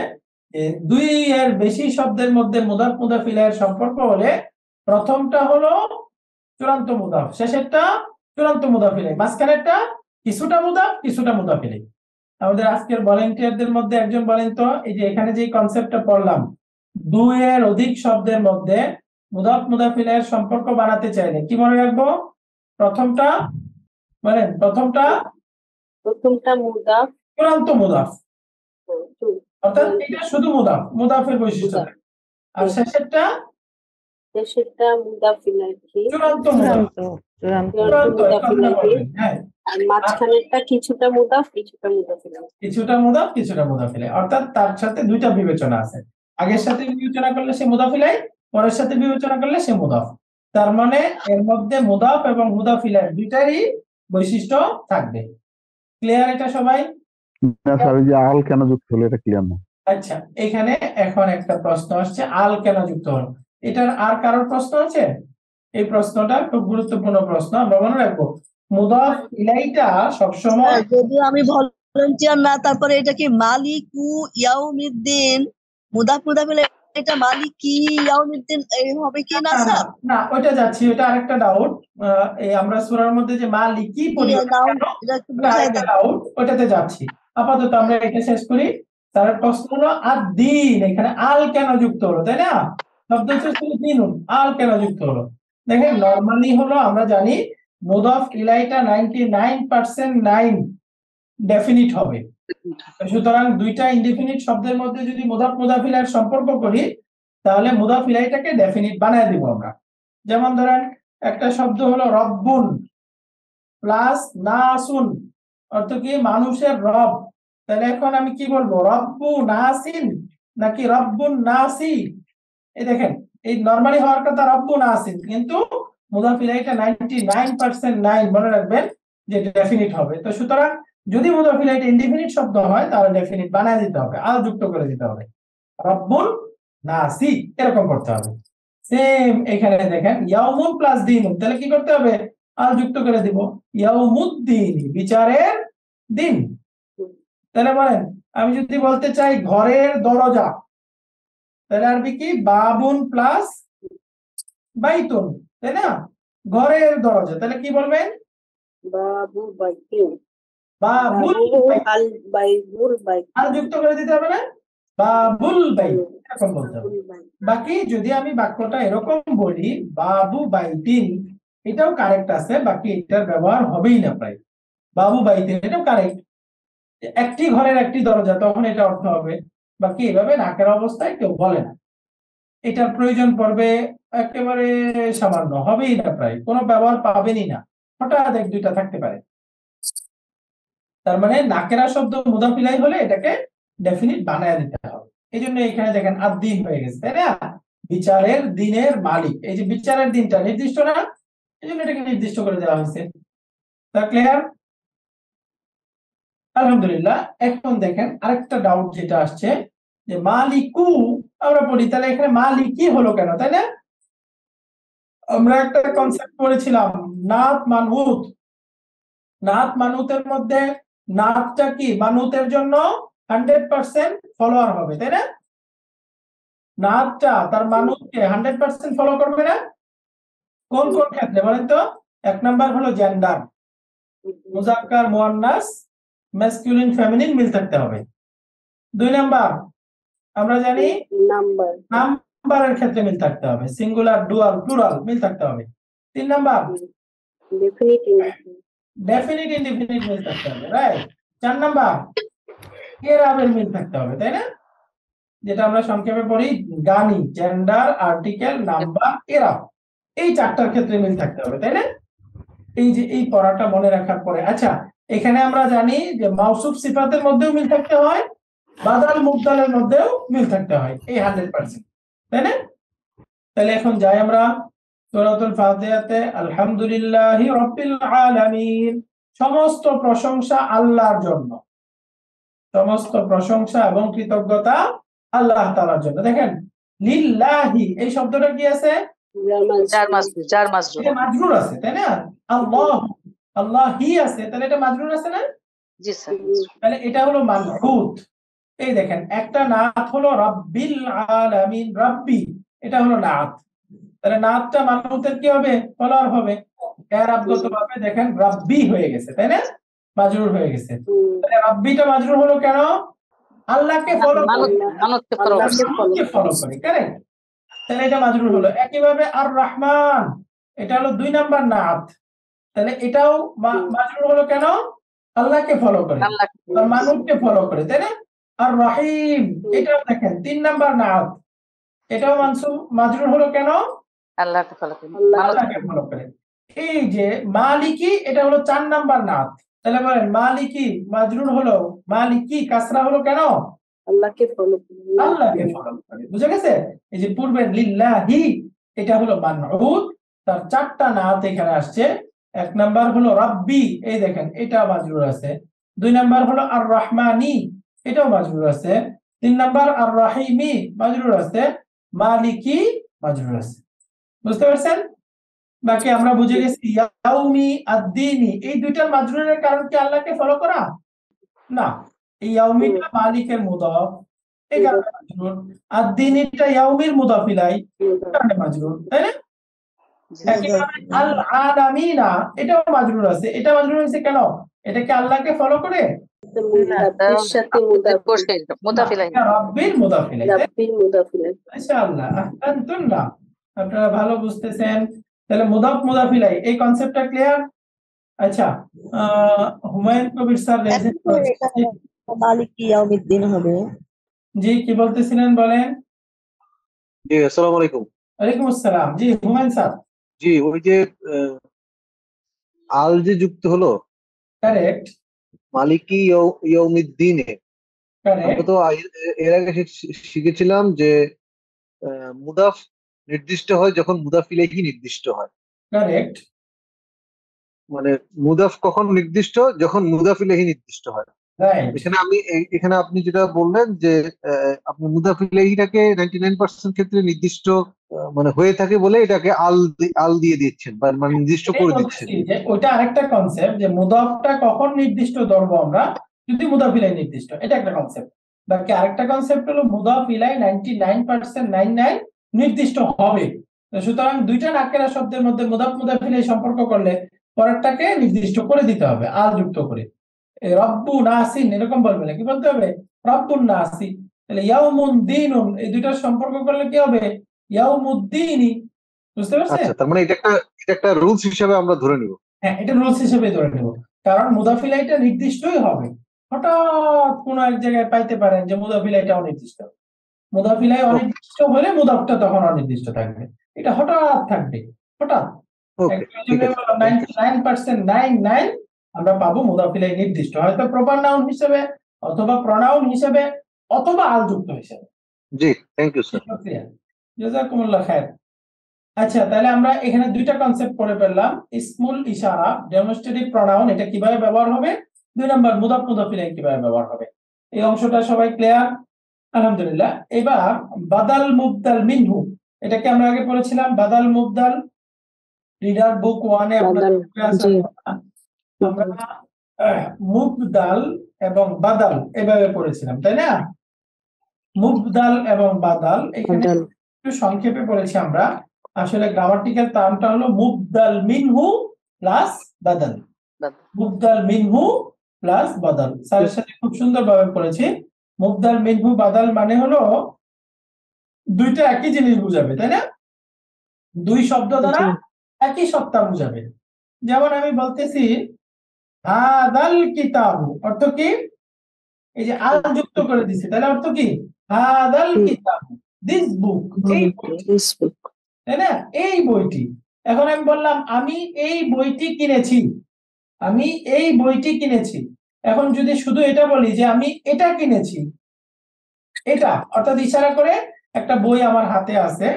দুই এর বেশি শব্দের মধ্যে মুদাফ মুদাফ ইলাইয়ের সম্পর্ক হলে প্রথমটা হলো চূড়ান্ত মুদাফ, শেষেরটা চূড়ান্ত মুদাফ ইলাই। মাঝখানেরটা কিছুটা মুদাফ কিছুটা মুদাফ ইলাই। আমাদের আজকের ভলেন্টিয়ারদের মধ্যে একজন বলেন তো এই যে এখানে যে কনসেপ্টটা পড়লাম দুইয়ের অধিক শব্দের মধ্যে মুদাফ মুদাফিলের সম্পর্ক বানাতে চাইলে কি মনে রাখব? প্রথমটা বলেন প্রথমটা প্রথমটা মুদাফ। চূড়ান্ত মুদাফ। অর্থাৎ এটা শুধু মুদাফ মুদাফের বৈশিষ্ট্য। থাকে। আর শেষেরটা? শেষেরটা চূড়ান্ত মুদাফ। চূড়ান্ত এই হ্যাঁ। আর মাঝখানেরটা কিছুটা মুদাফ কিছুটা মুদাফিলাই কিছুটা মুদাফ কিছুটা মুদাফিলাই অর্থাৎ তার সাথে দুইটা বিবেচনা আছে। আগের সাথে বিবেচনা করলে সে মুদাফিলাই পরের সাথে বিবেচনা করলে সে মুদাফ। তার মানে এর মধ্যে মুদাফ এবং মুদাফিলাই দুইটারই বৈশিষ্ট্য থাকবে। ক্লিয়ার এটা সবাই? না স্যার যে আল কেন যুক্ত হলো এটা ক্লিয়ার না। আচ্ছা এখানে এখন একটা প্রশ্ন আসছে আল কেন যুক্ত হলো? এটার আর কারোর প্রশ্ন আছে? এই প্রশ্নটা খুব গুরুত্বপূর্ণ প্রশ্ন আমরা মনে রাখব। মুদাফ ইলাইটা সবসময় আর যদিও আমি ভলেন্টিয়ার না তারপরে এটা কি মালিকু ইয়াউমিদ্দিন? মুদাফ মুদাফিল এটা মালিক ইয়াউমিদ্দিন এই হবে কি না স্যার? না ওইটা যাচ্ছি ওটা আরেকটা ডাউট এই আমরা সূরার মধ্যে যে মালিকি পড়ি এটা ওটা ডাউট ওটাতে যাচ্ছি। আপাতত আমরা এটা শেষ করি। তার প্রশ্ন হলো আর দিন এখানে আল কেন যুক্ত হলো তাই না? শব্দ হচ্ছে শুধু দিনুন আল কেন যুক্ত হলো? দেখেন নর্মালি হলো আমরা জানি মুদাফ ইলাইটা ninety nine percent nine definite হবে। সুতরাং দুইটা ইনডেফিনিট শব্দের মধ্যে যদি মুদাফ মুদাফিলার সম্পর্ক করি, তাহলে মুদাফ ইলাইটাকে ডেফিনিট বানায় দিব আমরা। যেমন ধরেন, একটা শব্দ হলো রব্বুন প্লাস নাসুন, অর্থ কি মানুষের রব। তাহলে এখন আমি কি বলব? রব্বু নাসিন নাকি রব্বুন নাসি? এই দেখেন, এই নর্মালি হওয়ার কথা রব্বু নাসিন, কিন্তু মুদাফিলা এটা নাইনটি নাইন পার্সেন্ট নাইন মনে রাখবেন যে ডেফিনিট হবে। তো সুতরাং যদি মুদাফিলা এটা ইনডিফিনিট শব্দ হয়, তাহলে ডেফিনিট বানায় দিতে হবে আল যুক্ত করে দিতে হবে। রব্বুন নাসি, এরকম করতে হবে। সেম এখানে দেখেন, ইয়াউমুন প্লাস দিন তাহলে কি করতে হবে? আল যুক্ত করে দিব। ইয়াউমুদ্দিন, বিচারের দিন। তাহলে বলেন, আমি যদি বলতে চাই ঘরের দরজা, তাহলে আরবি কি? বাবুন প্লাস বাইতুন। তাই না? ঘরের দরজা তাহলে কি বলবেন? বাবু বাইতিন বাবুল বাইবুল আর যুক্ত করে দিতে হবে না? বাবুল বাইত এরকম বলতে হবে। বাকি যদি আমি বাক্যটা এরকম বলি বাবু বাইতিন এটাও কারেক্ট আছে বাকি এটার ব্যবহার হবেই না প্রায়। বাবু বাইতিন এটাও কারেক্ট একটি ঘরের একটি দরজা তখন এটা অর্থ হবে। বাকি এভাবে নাকের অবস্থায় কেউ বলে না। এটার প্রয়োজন পড়বে একেবারে সামান্য, হবেই না প্রায়, কোনো ব্যবহার পাবেনই না, হঠাৎ এক দুইটা থাকতে পারে। তার মানে নাকেরা শব্দ মুদাফিলাই হলে এটাকে ডেফিনিট বানায় দিতে হবে। এই জন্য এখানে দেখেন আর দিন হয়ে গেছে, তাই না? বিচারের দিনের মালিক, এই যে বিচারের দিনটা নির্দিষ্ট না, এই জন্য এটাকে নির্দিষ্ট করে দেওয়া হয়েছে। তা ক্লিয়ার আলহামদুলিল্লাহ, এখন দেখেন আরেকটা ডাউট যেটা আসছে, যে মালিকু আমরা পড়ি, তাহলে এখানে মালিকি হলো কেন, তাই না? আমরা একটা কনসেপ্ট পড়েছিলাম, নাত মানহুত নাত মানুতের মধ্যে নাতটা কি? মানুতের জন্য হান্ড্রেড পার্সেন্ট ফলোয়ার হবে, তাই না? নাতটা তার মানুষকে হান্ড্রেড পার্সেন্ট ফলো করবে না? কোন কোন ক্ষেত্রে বলেন তো? এক নাম্বার হলো জেন্ডার মুজাক্কার, মুয়ান্নাস ম্যাসকুলিন ফেমিনিন মিল থাকতে হবে। দুই নাম্বার আমরা জানি নাম্বার নাম্বারের ক্ষেত্রে মিল থাকতে হবে। সিঙ্গুলার ডুয়াল প্লুরাল মিল থাকতে হবে। তিন নাম্বার? ডেফিনিট ডেফিনিট ইনডিফিনিট মিল থাকতে হবে রাইট চার নাম্বার? এরাবের মিল থাকতে হবে তাই না? যেটা আমরা সংক্ষেপে পড়ি গানি জেন্ডার আর্টিকেল নাম্বার এরাব এই চারটার ক্ষেত্রে মিল থাকতে হবে তাই না? এই যে এই পড়াটা মনে রাখার পরে। আচ্ছা এখানে আমরা জানি যে মাউসুফ সিফাতের মধ্যেও মিল থাকতে হয়। বাদাল মুবদালের মধ্যেও মিল থাকতে হয় এই হান্ড্রেড পার্সেন্ট তাই না? তাহলে এখন যাই আমরা সূরাতুল ফাতিহাতে আলহামদুলিল্লাহি রাব্বিল আলামিন সমস্ত প্রশংসা আল্লাহর জন্য সমস্ত প্রশংসা এবং কৃতজ্ঞতা আল্লাহ তাআলার জন্য দেখেন লিল্লাহি এই শব্দটা কি আছে? যার মাজরুর যার মাজরুর মাজরুর আছে তাই না? আল্লাহ আল্লাহ আছে তাহলে এটা মাজরুর আছে না? জি স্যার। তাহলে এটা হলো মানহুত এই দেখেন একটা নাথ হলো রাব্বিল আলামিন রাব্বি। এটা হলো নাত। তাহলে নাতটা মানহুতের কি হবে? ফলোয়ার হবে। এরাবগত ভাবে দেখেন রাব্বি হয়ে গেছে তাই না? মাজরুর হয়ে গেছে। তাহলে রাব্বিটা মাজরুর হলো কেন? আল্লাহকে ফলো মানুষকে ফলো করে। কারেক্ট তাহলে এটা মাজরুর হলো। একইভাবে আর রহমান এটা হলো দুই নাম্বার নাথ তাহলে এটাও মাজরুর হলো কেন? আল্লাহকে ফলো করে। মানুষকে ফলো করে তাই না? আর রাহিম এটাও দেখেন তিন নাম্বার নাত এটাও মানসুম মাজরুর হলো কেন? আল্লাহকে ফলো আল্লাহকে করে এই যে মালিকি এটা হলো চার নাম্বার নাত তাহলে বলেন মালিকি মাজরুর হলো মালিকি কাসরা হলো কেন? আল্লাহকে ফলো আল্লাহকে ফলো করে বুঝে গেছে? এই যে পূর্বের লিল্লাহি এটা হলো মানউদ তার চারটা নাত এখানে আসছে। এক নাম্বার হলো রাব্বি এই দেখেন এটা মাজরুর আছে। দুই নাম্বার হলো আর রহমানি এটাও মাজরুর আছে। তিন নাম্বার আর রাহিমি মাজরুর আছে মালিকি মাজরুর আছে। বুঝতে পারছেন? বাকি আমরা বুঝে গেছি ইয়াউমি আদ-দীনি এই দুইটার মাজরুরের কারণ কি আল্লাহকে ফলো করা? না। এই ইয়াউমিটা মালিকের মুদাফ। এই কারণে মাজরুর। আদ-দীনিটা ইয়াউমির মুদাফিলাই এই কারণে মাজরুর তাই না? আল আলামিনা এটাও মাজরুর আছে। এটা মাজরুর হয়েছে কেন? এটা কি আল্লাহকে ফলো করে? আপনারা ভালো বুঝতেছেন। তাহলে মুদাফ মুদাফিলাই এই কনসেপ্টটা ক্লিয়ার আচ্ছা আহ, হুমায়ুন কবির স্যার ইয়াউমিদ্দিন হবে? জি কি বলতেছিলেন বলেন? জি আসসালামু আলাইকুম। ওয়ালাইকুম আসসালাম। জি হুমায়ুন স্যার। জি ওই যে আহ, আল যে যুক্ত হলো? কারেক্ট মালিকি ইয়ৌ- ইয়ৌমিদ্দিনে। আমরা তো এর আগে শিখেছিলাম যে মুদাফ নির্দিষ্ট হয় যখন মুদাফ ইলাইহি নির্দিষ্ট হয়। কারেক্ট মানে মুদাফ কখন নির্দিষ্ট? যখন মুদাফ ইলাইহি নির্দিষ্ট হয়। এখানে আমি এখানে আপনি যেটা বললেন যে আপনি মুদাফিলাইটাকে নাইনটি নাইন পার্সেন্ট ক্ষেত্রে নির্দিষ্ট মানে হয়ে থাকে বলে এটাকে আল আল দিয়ে দিচ্ছেন বা মানে নির্দিষ্ট করে দিচ্ছেন। ওইটা আরেকটা কনসেপ্ট যে মুদাফটা কখন নির্দিষ্ট ধরবো আমরা? যদি মুদাফিলাই নির্দিষ্ট এটা একটা কনসেপ্ট বাকি আরেকটা কনসেপ্ট হলো মুদাফিলাই ninety nine percent nine nine নির্দিষ্ট হবে। সুতরাং দুইটা নাকেরা শব্দের মধ্যে মুদাফ মুদাফিলাই সম্পর্ক করলে পরেরটাকে নির্দিষ্ট করে দিতে হবে আল যুক্ত করে। রব্বু নাসিন এরকম বলবে না কি বলতে হবে? রব্বুন নাসি তাহলে ইয়াউমুন দিনুন এই দুইটার সম্পর্ক করলে কি হবে? ইয়াউমুদ্দিনই বুঝতে পারছেন? আচ্ছা তার মানে এটা একটা এটা একটা রুলস হিসেবে আমরা ধরে নিব। হ্যাঁ এটা রুলস হিসেবে ধরে নেব। কারণ মুদাফিলাইটা নির্দিষ্টই হবে। হঠাৎ কোনো এক জায়গায় পাইতে পারেন যে মুদাফিলাইটা অনির্দিষ্ট। মুদাফিলাই অনির্দিষ্ট হলে মুদাফটা তখন অনির্দিষ্ট থাকবে। এটা হঠাৎ থাকবে। হঠাৎ। নাইন পার্সেন্ট নাইন নাইন আমরা পাবো মুদাফিলাই নির্দিষ্ট। হয়তো প্রপার নাউন হিসেবে অথবা প্রনাউন হিসেবে অথবা আলযুক্ত হিসেবে। জি থ্যাংক ইউ স্যার শুকরিয়া। জাযাকুমুল্লাহ খায়ের আচ্ছা তাহলে আমরা এখানে দুইটা কনসেপ্ট পড়ে ফেললাম। ইসমুল ইশারা ডেমনস্ট্রেটিভ প্রনাউন এটা কীভাবে ব্যবহার হবে? দুই নম্বর মুদাফ মুদাফিলাই কীভাবে ব্যবহার হবে? এই অংশটা সবাই ক্লিয়ার আলহামদুলিল্লাহ। এবার বাদাল মুবদাল মিনহু এটাকে আমরা আগে পড়েছিলাম বাদাল মুবদাল। রিডার বুক ওয়ানে। আমরা এবং বাদাল এভাবে পড়েছিলাম তাই না? মুবদাল এবং বাদাল এখানে একটু সংক্ষেপে বলেছি আমরা। আসলে গ্রামাটিক্যাল টার্মটা হলো মুবদাল মিনহু প্লাস বাদাল বাদাল। মুবদাল মিনহু প্লাস বাদাল স্যারের সাথে খুব সুন্দরভাবে পড়েছি। মুবদাল মিনহু বাদাল মানে হলো দুইটা একই জিনিস বুঝাবে তাই না? দুই শব্দ দ্বারা একই সত্তা বুঝাবে। যেমন আমি বলতেছি হাদাল কিতাবু। অর্থ কি? এই যে আল যুক্ত করে দিছি তাহলে অর্থ কি? হাদাল। কিতাবু দিস বুক এই ফেসবুক তাই না? এই বইটি। এখন আমি বললাম আমি এই বইটি কিনেছি। আমি এই বইটি কিনেছি। এখন যদি শুধু এটা বলি যে আমি এটা কিনেছি এটা অর্থাৎ ইশারা করে একটা বই আমার হাতে আছে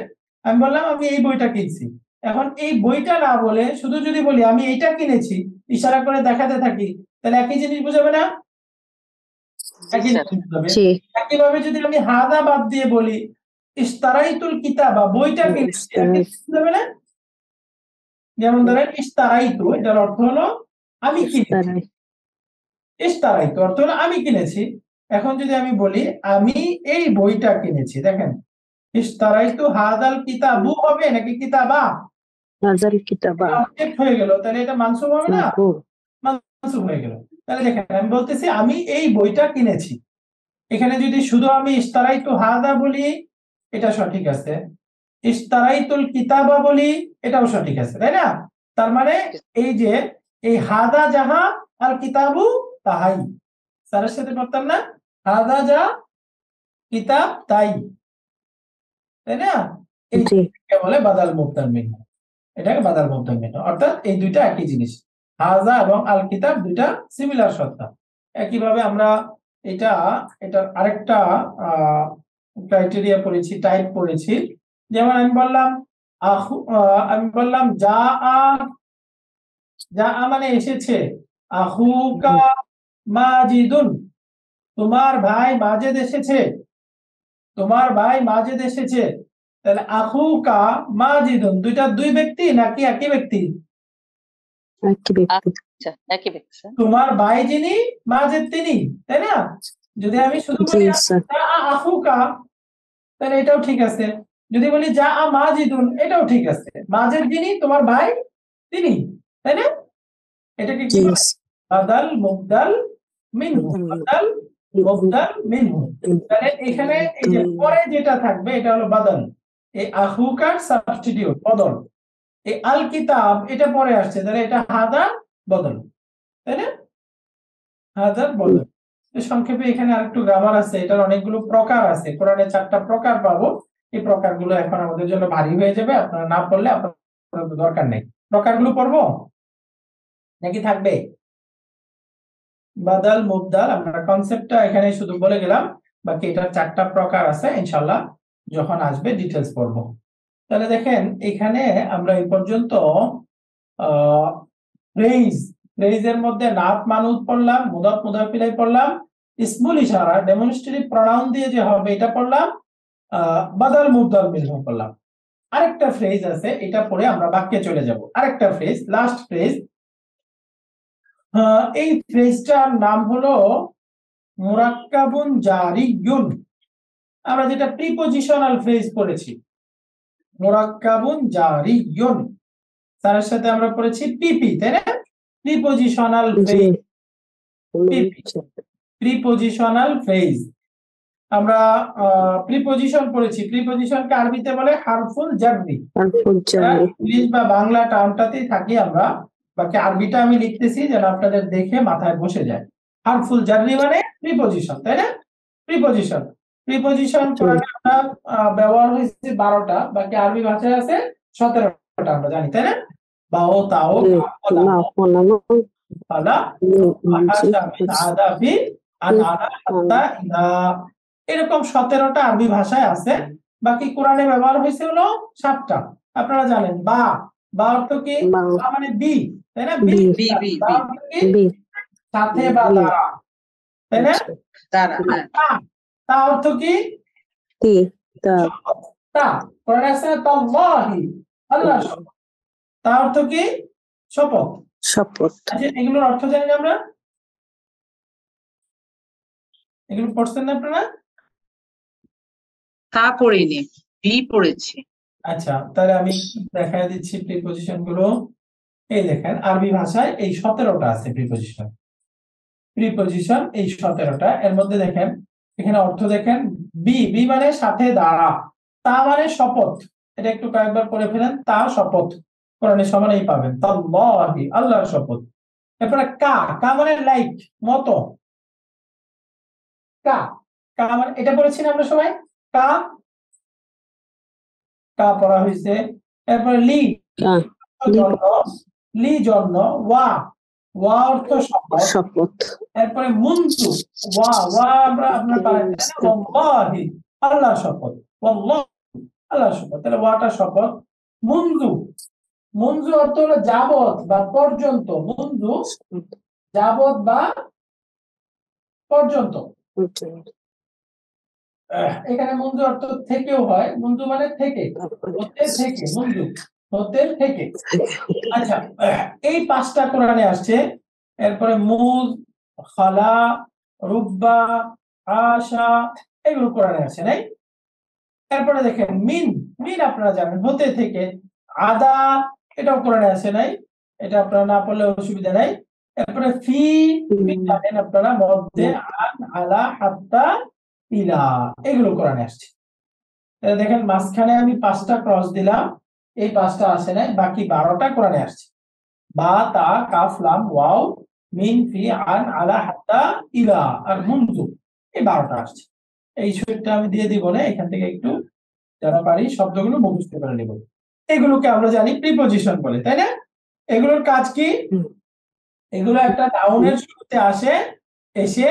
আমি বললাম আমি এই বইটা কিনছি। এখন এই বইটা না বলে শুধু যদি বলি আমি এইটা কিনেছি ইশারা করে দেখাতে থাকি তাহলে একই জিনিস বুঝাবে না? একই জিনিস বুঝাবে? একইভাবে যদি আমি হাদা বাদ দিয়ে বলি ইস্তারাইতুল কিতাবা বইটা কিনেছি বুঝাবে না? যেমন ধরেন ইস্তারাইতু এটার অর্থ হলো আমি কিনেছি। ইস্তারাইতু অর্থ হলো আমি কিনেছি। এখন যদি আমি বলি আমি এই বইটা কিনেছি দেখেন ইস্তারাইতু হাদাল কিতাবু হবে নাকি কিতাবা? নাজাল কিতাবা হয়ে গেল। তাহলে এটা মানসুব হবে না? মানসুব হয়ে গেল। তাহলে দেখেন আমি বলতেছি আমি এই বইটা কিনেছি। এখানে যদি শুধু আমি ইস্তারাইতু হাদা বলি এটা সঠিক আছে। ইস্তারাইতুল কিতাবা বলি এটাও সঠিক আছে তাই না? তার মানে এই যে এই হাদা যাহা আর কিতাবু তাহাই। স্যারের সাথে পারতাম না? হাদা যা কিতাব তাই। তাই না? এই বলে? বাদাল মুক্তার মিন্ন এটাকে বাদাল মিন্ন অর্থাৎ এই দুইটা একই জিনিস। হাজা এবং আল কিতাব দুইটা সিমিলার সত্তা। একইভাবে আমরা এটা, এটার আরেকটা ক্রাইটেরিয়া পড়েছি টাইপ পড়েছি। যেমন আমি বললাম আমি বললাম যা আ যা আ মানে এসেছে। আহুকা মাজিদুন তোমার ভাই মাজেদ এসেছে তোমার ভাই মাজেদ এসেছে তাহলে আহুকা মাজিদুন দুইটা দুই ব্যক্তি নাকি একই ব্যক্তি? আচ্ছা একই ব্যক্তি স্যার। তোমার ভাই যিনি মাজেদ তিনি তাই না? যদি আমি শুধু বলি আহুকা তাহলে এটাও ঠিক আছে। যদি বলি যা আ মাজিদুন এটাও ঠিক আছে। মাজেদ যিনি তোমার ভাই তিনি তাই না? এটাকে কি? বাদাল মুবদাল মিনহু। বাদাল মুবদাল মিনহু। তাহলে এখানে এই যে পরে যেটা থাকবে এটা হলো বাদল। এই আহুকার সাবস্টিটিউট বদল। এই আল কিতাব এটা পরে আসছে, তাহলে এটা হাদা বদল, তাই না? হাদার বদল। সংক্ষেপে এখানে আরেকটু গ্রামার আছে, এটার অনেকগুলো প্রকার আছে। কোরআনে চারটা প্রকার পাবো, এই প্রকারগুলো এখন আমাদের জন্য ভারী হয়ে যাবে, আপনারা না পড়লে আপনার দরকার নেই। প্রকারগুলো পড়ব? নাকি থাকবে? বাদাল, মুবদাল, আমরা কনসেপ্টটা এখানে শুধু বলে গেলাম, বাকি এটার চারটা প্রকার আছে ইনশাল্লাহ যখন আসবে ডিটেলস পড়ব। তাহলে দেখেন, এখানে আমরা এই পর্যন্ত মধ্যে নাত মানুদ পড়লাম মুদাফ মুদাফিলাই পড়লাম ইসমুল ইশারা ডেমনস্ট্রেটিভ প্রোনাউন দিয়ে যে হবে এটা পড়লাম বাদাল মুবদাল মিলহ পড়লাম। আরেকটা ফ্রেজ আছে, এটা পড়ে আমরা বাক্যে চলে যাব। আরেকটা ফ্রেজ লাস্ট ফ্রেজ এই ফ্রেজটার নাম হলো মুরাক্কাবুন জারিয়ুন। আমরা যেটা প্রিপোজিশনাল ফ্রেজ পড়েছি। মুরাক্কাবুন জারিয়ুন। তার সাথে আমরা পড়েছি পিপি তাই না? প্রিপোজিশনাল ফ্রেজ প্রিপোজিশনাল ফ্রেজ আমরা প্রিপোজিশন পড়েছি। প্রিপোজিশনকে আরবিতে বলে হারফুল জাররি ইংলিশ বা বাংলা টার্মটাতেই থাকি আমরা। বাকি আরবিটা আমি লিখতেছি যেন আপনাদের দেখে মাথায় বসে যায়। হারফুল জাররি মানে প্রিপোজিশন তাই না? প্রিপোজিশন প্রিপোজিশন কোরআনে আমরা ব্যবহার হয়েছে বারোটা বাকি আরবি ভাষায় আছে সতেরোটা আমরা জানি তাই না? তাও আনানা হাত্তা ইদা। এরকম সতেরোটা আরবি ভাষায় আছে বাকি কোরআনে ব্যবহার হয়েছে হলো সাতটা। আপনারা জানেন বা বা অর্থ কি? মানে বি তাই না? বি বি, বি, বা বি। সাথে বা দ্বারা তাই না? তারা হ্যাঁ। তা অর্থ কি? তা কোরআনে আছে তাল্লাহি আল্লাহ তা অর্থ কি? শপথ। শপথ। আচ্ছা এগুলোর অর্থ জানি না আমরা? এগুলো পড়ছেন না আপনারা? তা পড়িনি বি পড়েছি। আচ্ছা তাহলে আমি দেখা দিচ্ছি প্রিপোজিশনগুলো। এই দেখেন আরবি ভাষায় এই সতেরোটা আছে প্রিপোজিশন প্রিপোজিশন এই সতেরোটা এর মধ্যে দেখেন এখানে অর্থ দেখেন বি বি মানে সাথে দাঁড়া তা মানে শপথ। এটা একটু কয়েকবার করে ফেলেন তা শপথ। কোরআনের সমানেই পাবেন। তাল্লাহি আল্লাহর শপথ। এরপরে কা কা মানে লাইক মত। কা কা মানে এটা বলেছি না আমরা সবাই? কা কা পড়া হয়েছে। এরপরে লি কা, লি। জন্য লি জন্য ওয়া ওয়া অর্থ শপথ। এরপরে মুনতু ওয়া ওয়া আমরা আপনার পারেন ওয়াল্লাহি আল্লাহ শপথ ওয়াল্লাহ আল্লাহ শপথ তাহলে ওয়াটা শপথ। মুনজু মুনজু অর্থ হলো যাবত বা পর্যন্ত। মুনজু যাবত বা পর্যন্ত। এখানে মুনজু অর্থ থেকেও হয়। মুনজু মানে থেকে। থেকে মুনজু হতে থেকে। আচ্ছা এই পাঁচটা কোরআনে আসছে। এরপরে মুজ খালা, রুব্বা, আশা, এগুলো কোরআনে আছে নাই? এরপরে দেখেন, মিন মিন আপনারা জানেন, হতে থেকে। আদা, এটাও কোরআনে আছে নাই? এটা আপনারা না পড়লে অসুবিধা নাই। এরপরে ফি জানেন আপনারা, মধ্যে আন, আলা, হাত্তা, ইলা, এগুলো কোরআনে আসছে। দেখেন, মাঝখানে আমি পাঁচটা ক্রস দিলাম। এই পাঁচটা আসে নাই বাকি বারোটা কোরআনে আসছে। বা তা কাফ লাম ওয়াও মিন ফি আন আলা হাত্তা ইলা আর মুনজু। এই বারোটা আসছে। এই সুরটা আমি দিয়ে দিব না এখান থেকে একটু যারা পারি শব্দগুলো মুখস্থ করে নেব। এগুলোকে আমরা জানি প্রিপোজিশন বলে তাই না? এগুলোর কাজ কি? এগুলো একটা টাউনের শুরুতে আসে এসে।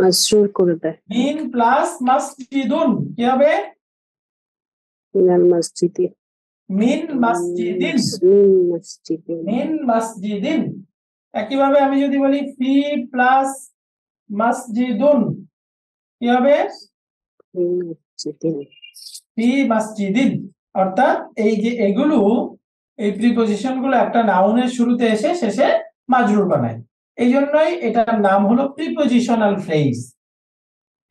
মাসরুর করে দেয়। মিন প্লাস মাসজিদুন কি হবে? মিনাল মসজিদে। মিন মাসজিদিন। মিন মসজিদে। মিন মাসজিদিন। একইভাবে আমি যদি বলি ফি প্লাস মাসজিদুন কি হবে? ফি মাসজিদিন। অর্থাৎ এই যে এগুলো এই প্রিপোজিশনগুলো একটা নাউনের শুরুতে এসে শেষে মাজরুর বানায়। এই জন্যই এটার নাম হলো প্রিপোজিশনাল ফ্রেজ।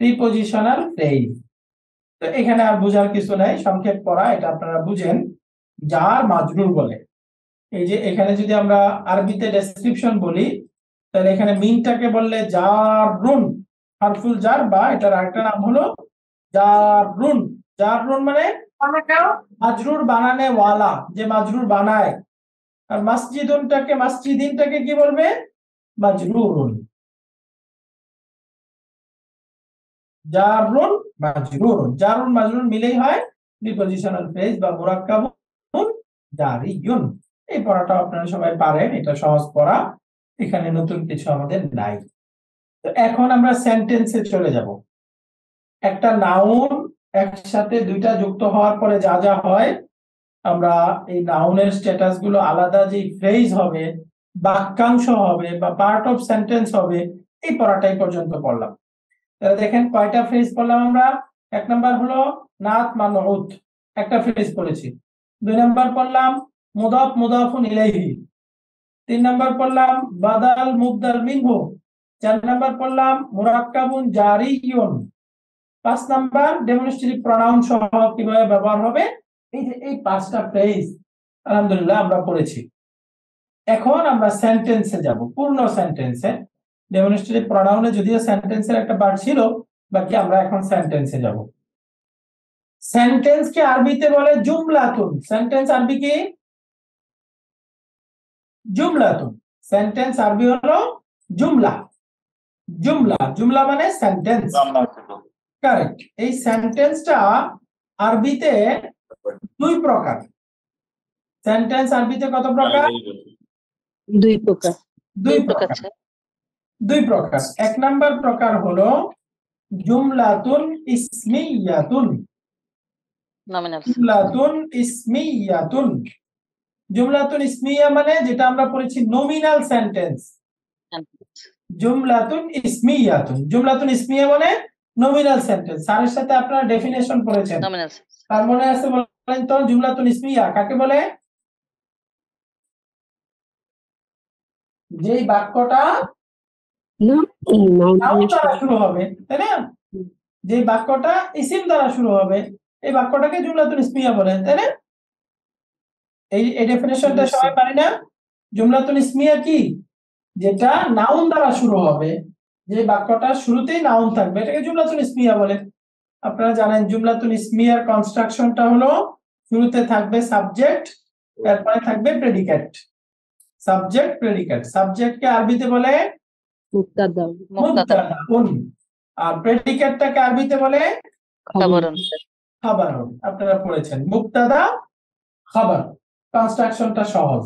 Prepositional phrase. তো এখানে আর বোঝার কিছু নাই সংক্ষেপ পড়া এটা আপনারা বুঝেন। যার মাজরুর বলে। এই যে এখানে যদি আমরা আরবিতে ডেসক্রিপশন বলি তাহলে এখানে মিনটাকে বললে জারুন হারফুল জার বা এটার আরেকটা নাম হলো জারুন জারুন মানে মাজরুর বানানে ওয়ালা যে মাজরুর বানায়। আর মাসজিদুনটাকে মাসজিদিনটাকে কি বলবে? মাজরুরুন। জারুন মাজরুরুন জারুন মাজরুর মিলেই হয় প্রিপোজিশনাল ফ্রেজ বা মুরাক্কাবুন জারিয়ুন। এই পড়াটা আপনারা সবাই পারেন, এটা সহজ পড়া। এখানে নতুন কিছু আমাদের নাই। তো এখন আমরা সেন্টেন্সে চলে যাব। একটা নাউন একসাথে দুইটা যুক্ত হওয়ার পরে যা যা হয়, আমরা এই নাউনের স্ট্যাটাসগুলো আলাদা যে ফ্রেজ হবে, বাক্যাংশ হবে বা পার্ট অফ সেন্টেন্স হবে, এই পড়াটাই পর্যন্ত পড়লাম। তাহলে দেখেন কয়টা ফ্রেজ পড়লাম আমরা? এক নাম্বার হলো নাত মানউত। একটা ফ্রেজ পড়েছি। দুই নাম্বার পড়লাম মুদাফ মুদাফুন ইলাইহি। তিন নাম্বার পড়লাম বাদাল মুবদাল মিনহু। চার নাম্বার পড়লাম মুরাক্কাবুন জারিয়ুন পাঁচ নাম্বার ডেমনস্ট্রেটিভ প্রনাউন সহ কীভাবে ব্যবহার হবে? এই যে এই পাঁচটা ফ্রেজ আলহামদুলিল্লাহ আমরা পড়েছি। এখন আমরা সেন্টেন্সে যাব। পূর্ণ সেন্টেন্সে ডেমনস্ট্রেটিভ প্রনাউনে যদিও সেন্টেন্সের একটা বার ছিল বাকি আমরা এখন সেন্টেন্সে যাব। সেন্টেন্স কে আরবিতে বলে জুমলাতুন। সেন্টেন্স আরবি কি? জুমলাতুন। সেন্টেন্স আরবি হলো জুমলা। জুমলা। জুমলা মানে সেন্টেন্স কারেক্ট এই সেন্টেন্সটা আরবিতে দুই প্রকার। সেন্টেন্স আরবিতে কত প্রকার? দুই প্রকার। দুই প্রকার। দুই প্রকার। এক নাম্বার প্রকার হলো জুমলাতুন ইসমিয়াতুন। জুমলাতুন ইসমিয়াতুন। জুমলাতুন ইসমিয়া মানে যেটা আমরা পড়েছি নমিনাল সেন্টেন্স জুমলাতুন ইসমিয়াতুন। জুমলাতুন ইসমিয়া মানে নমিনাল সেন্টেন্স স্যারের সাথে আপনারা ডেফিনেশন পড়েছেন। তার মনে আছে বলেন তো জুমলাতুন ইসমিয়া কাকে বলে? যেই বাক্যটা দ্বারা শুরু হবে তাই না? যে বাক্যটা ইসিম দ্বারা শুরু হবে এই বাক্যটাকে জুমলাতুল ইসমিয়া বলে তাই না? এই এই ডেফিনেশনটা সবাই পারি না? জুমলাতুল ইসমিয়া কি? যেটা নাউন দ্বারা শুরু হবে যে বাক্যটা শুরুতেই নাউন থাকবে এটাকে জুমলাতুল ইসমিয়া বলে। আপনারা জানেন জুমলাতুল ইসমিয়ার কনস্ট্রাকশনটা হলো শুরুতে থাকবে সাবজেক্ট তারপরে থাকবে প্রেডিকেট সাবজেক্ট প্রেডিকেট সাবজেক্টকে আরবিতে বলে মুক্তাদা মুক্তাদা মুবতাদাউন আর প্রেডিকেটটাকে আরবিতে বলে? খবরন খাবার। আপনারা পড়েছেন। মুক্তাদা খবর। কনস্ট্রাকশনটা সহজ।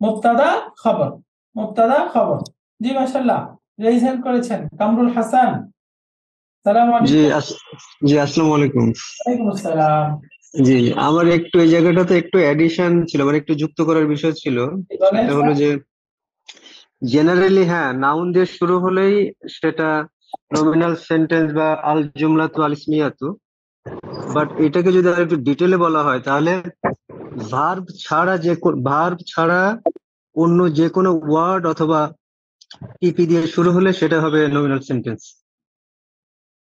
মুক্তাদা খবর। মুক্তাদা খবর। জি মাশাআল্লাহ। রেইজ হ্যান্ড করেছেন। কামরুল হাসান। সালাম জি আলাইকুম জি আসসালামু আলাইকুম। ওয়ালাইকুম আসসালাম। জি আমার একটু এই জায়গাটাতে একটু এডিশন ছিল মানে একটু যুক্ত করার বিষয় ছিল। হলো যে জেনারেলি হ্যাঁ নাউন দিয়ে শুরু হলেই সেটা নমিনাল সেন্টেন্স বা আল জুমলাতু আল ইসমিয়াতু বাট এটাকে যদি আর একটু ডিটেলে বলা হয় তাহলে ভার্ব ছাড়া যে ভার্ব ছাড়া অন্য যে কোনো ওয়ার্ড অথবা টিপি দিয়ে শুরু হলে সেটা হবে নমিনাল সেন্টেন্স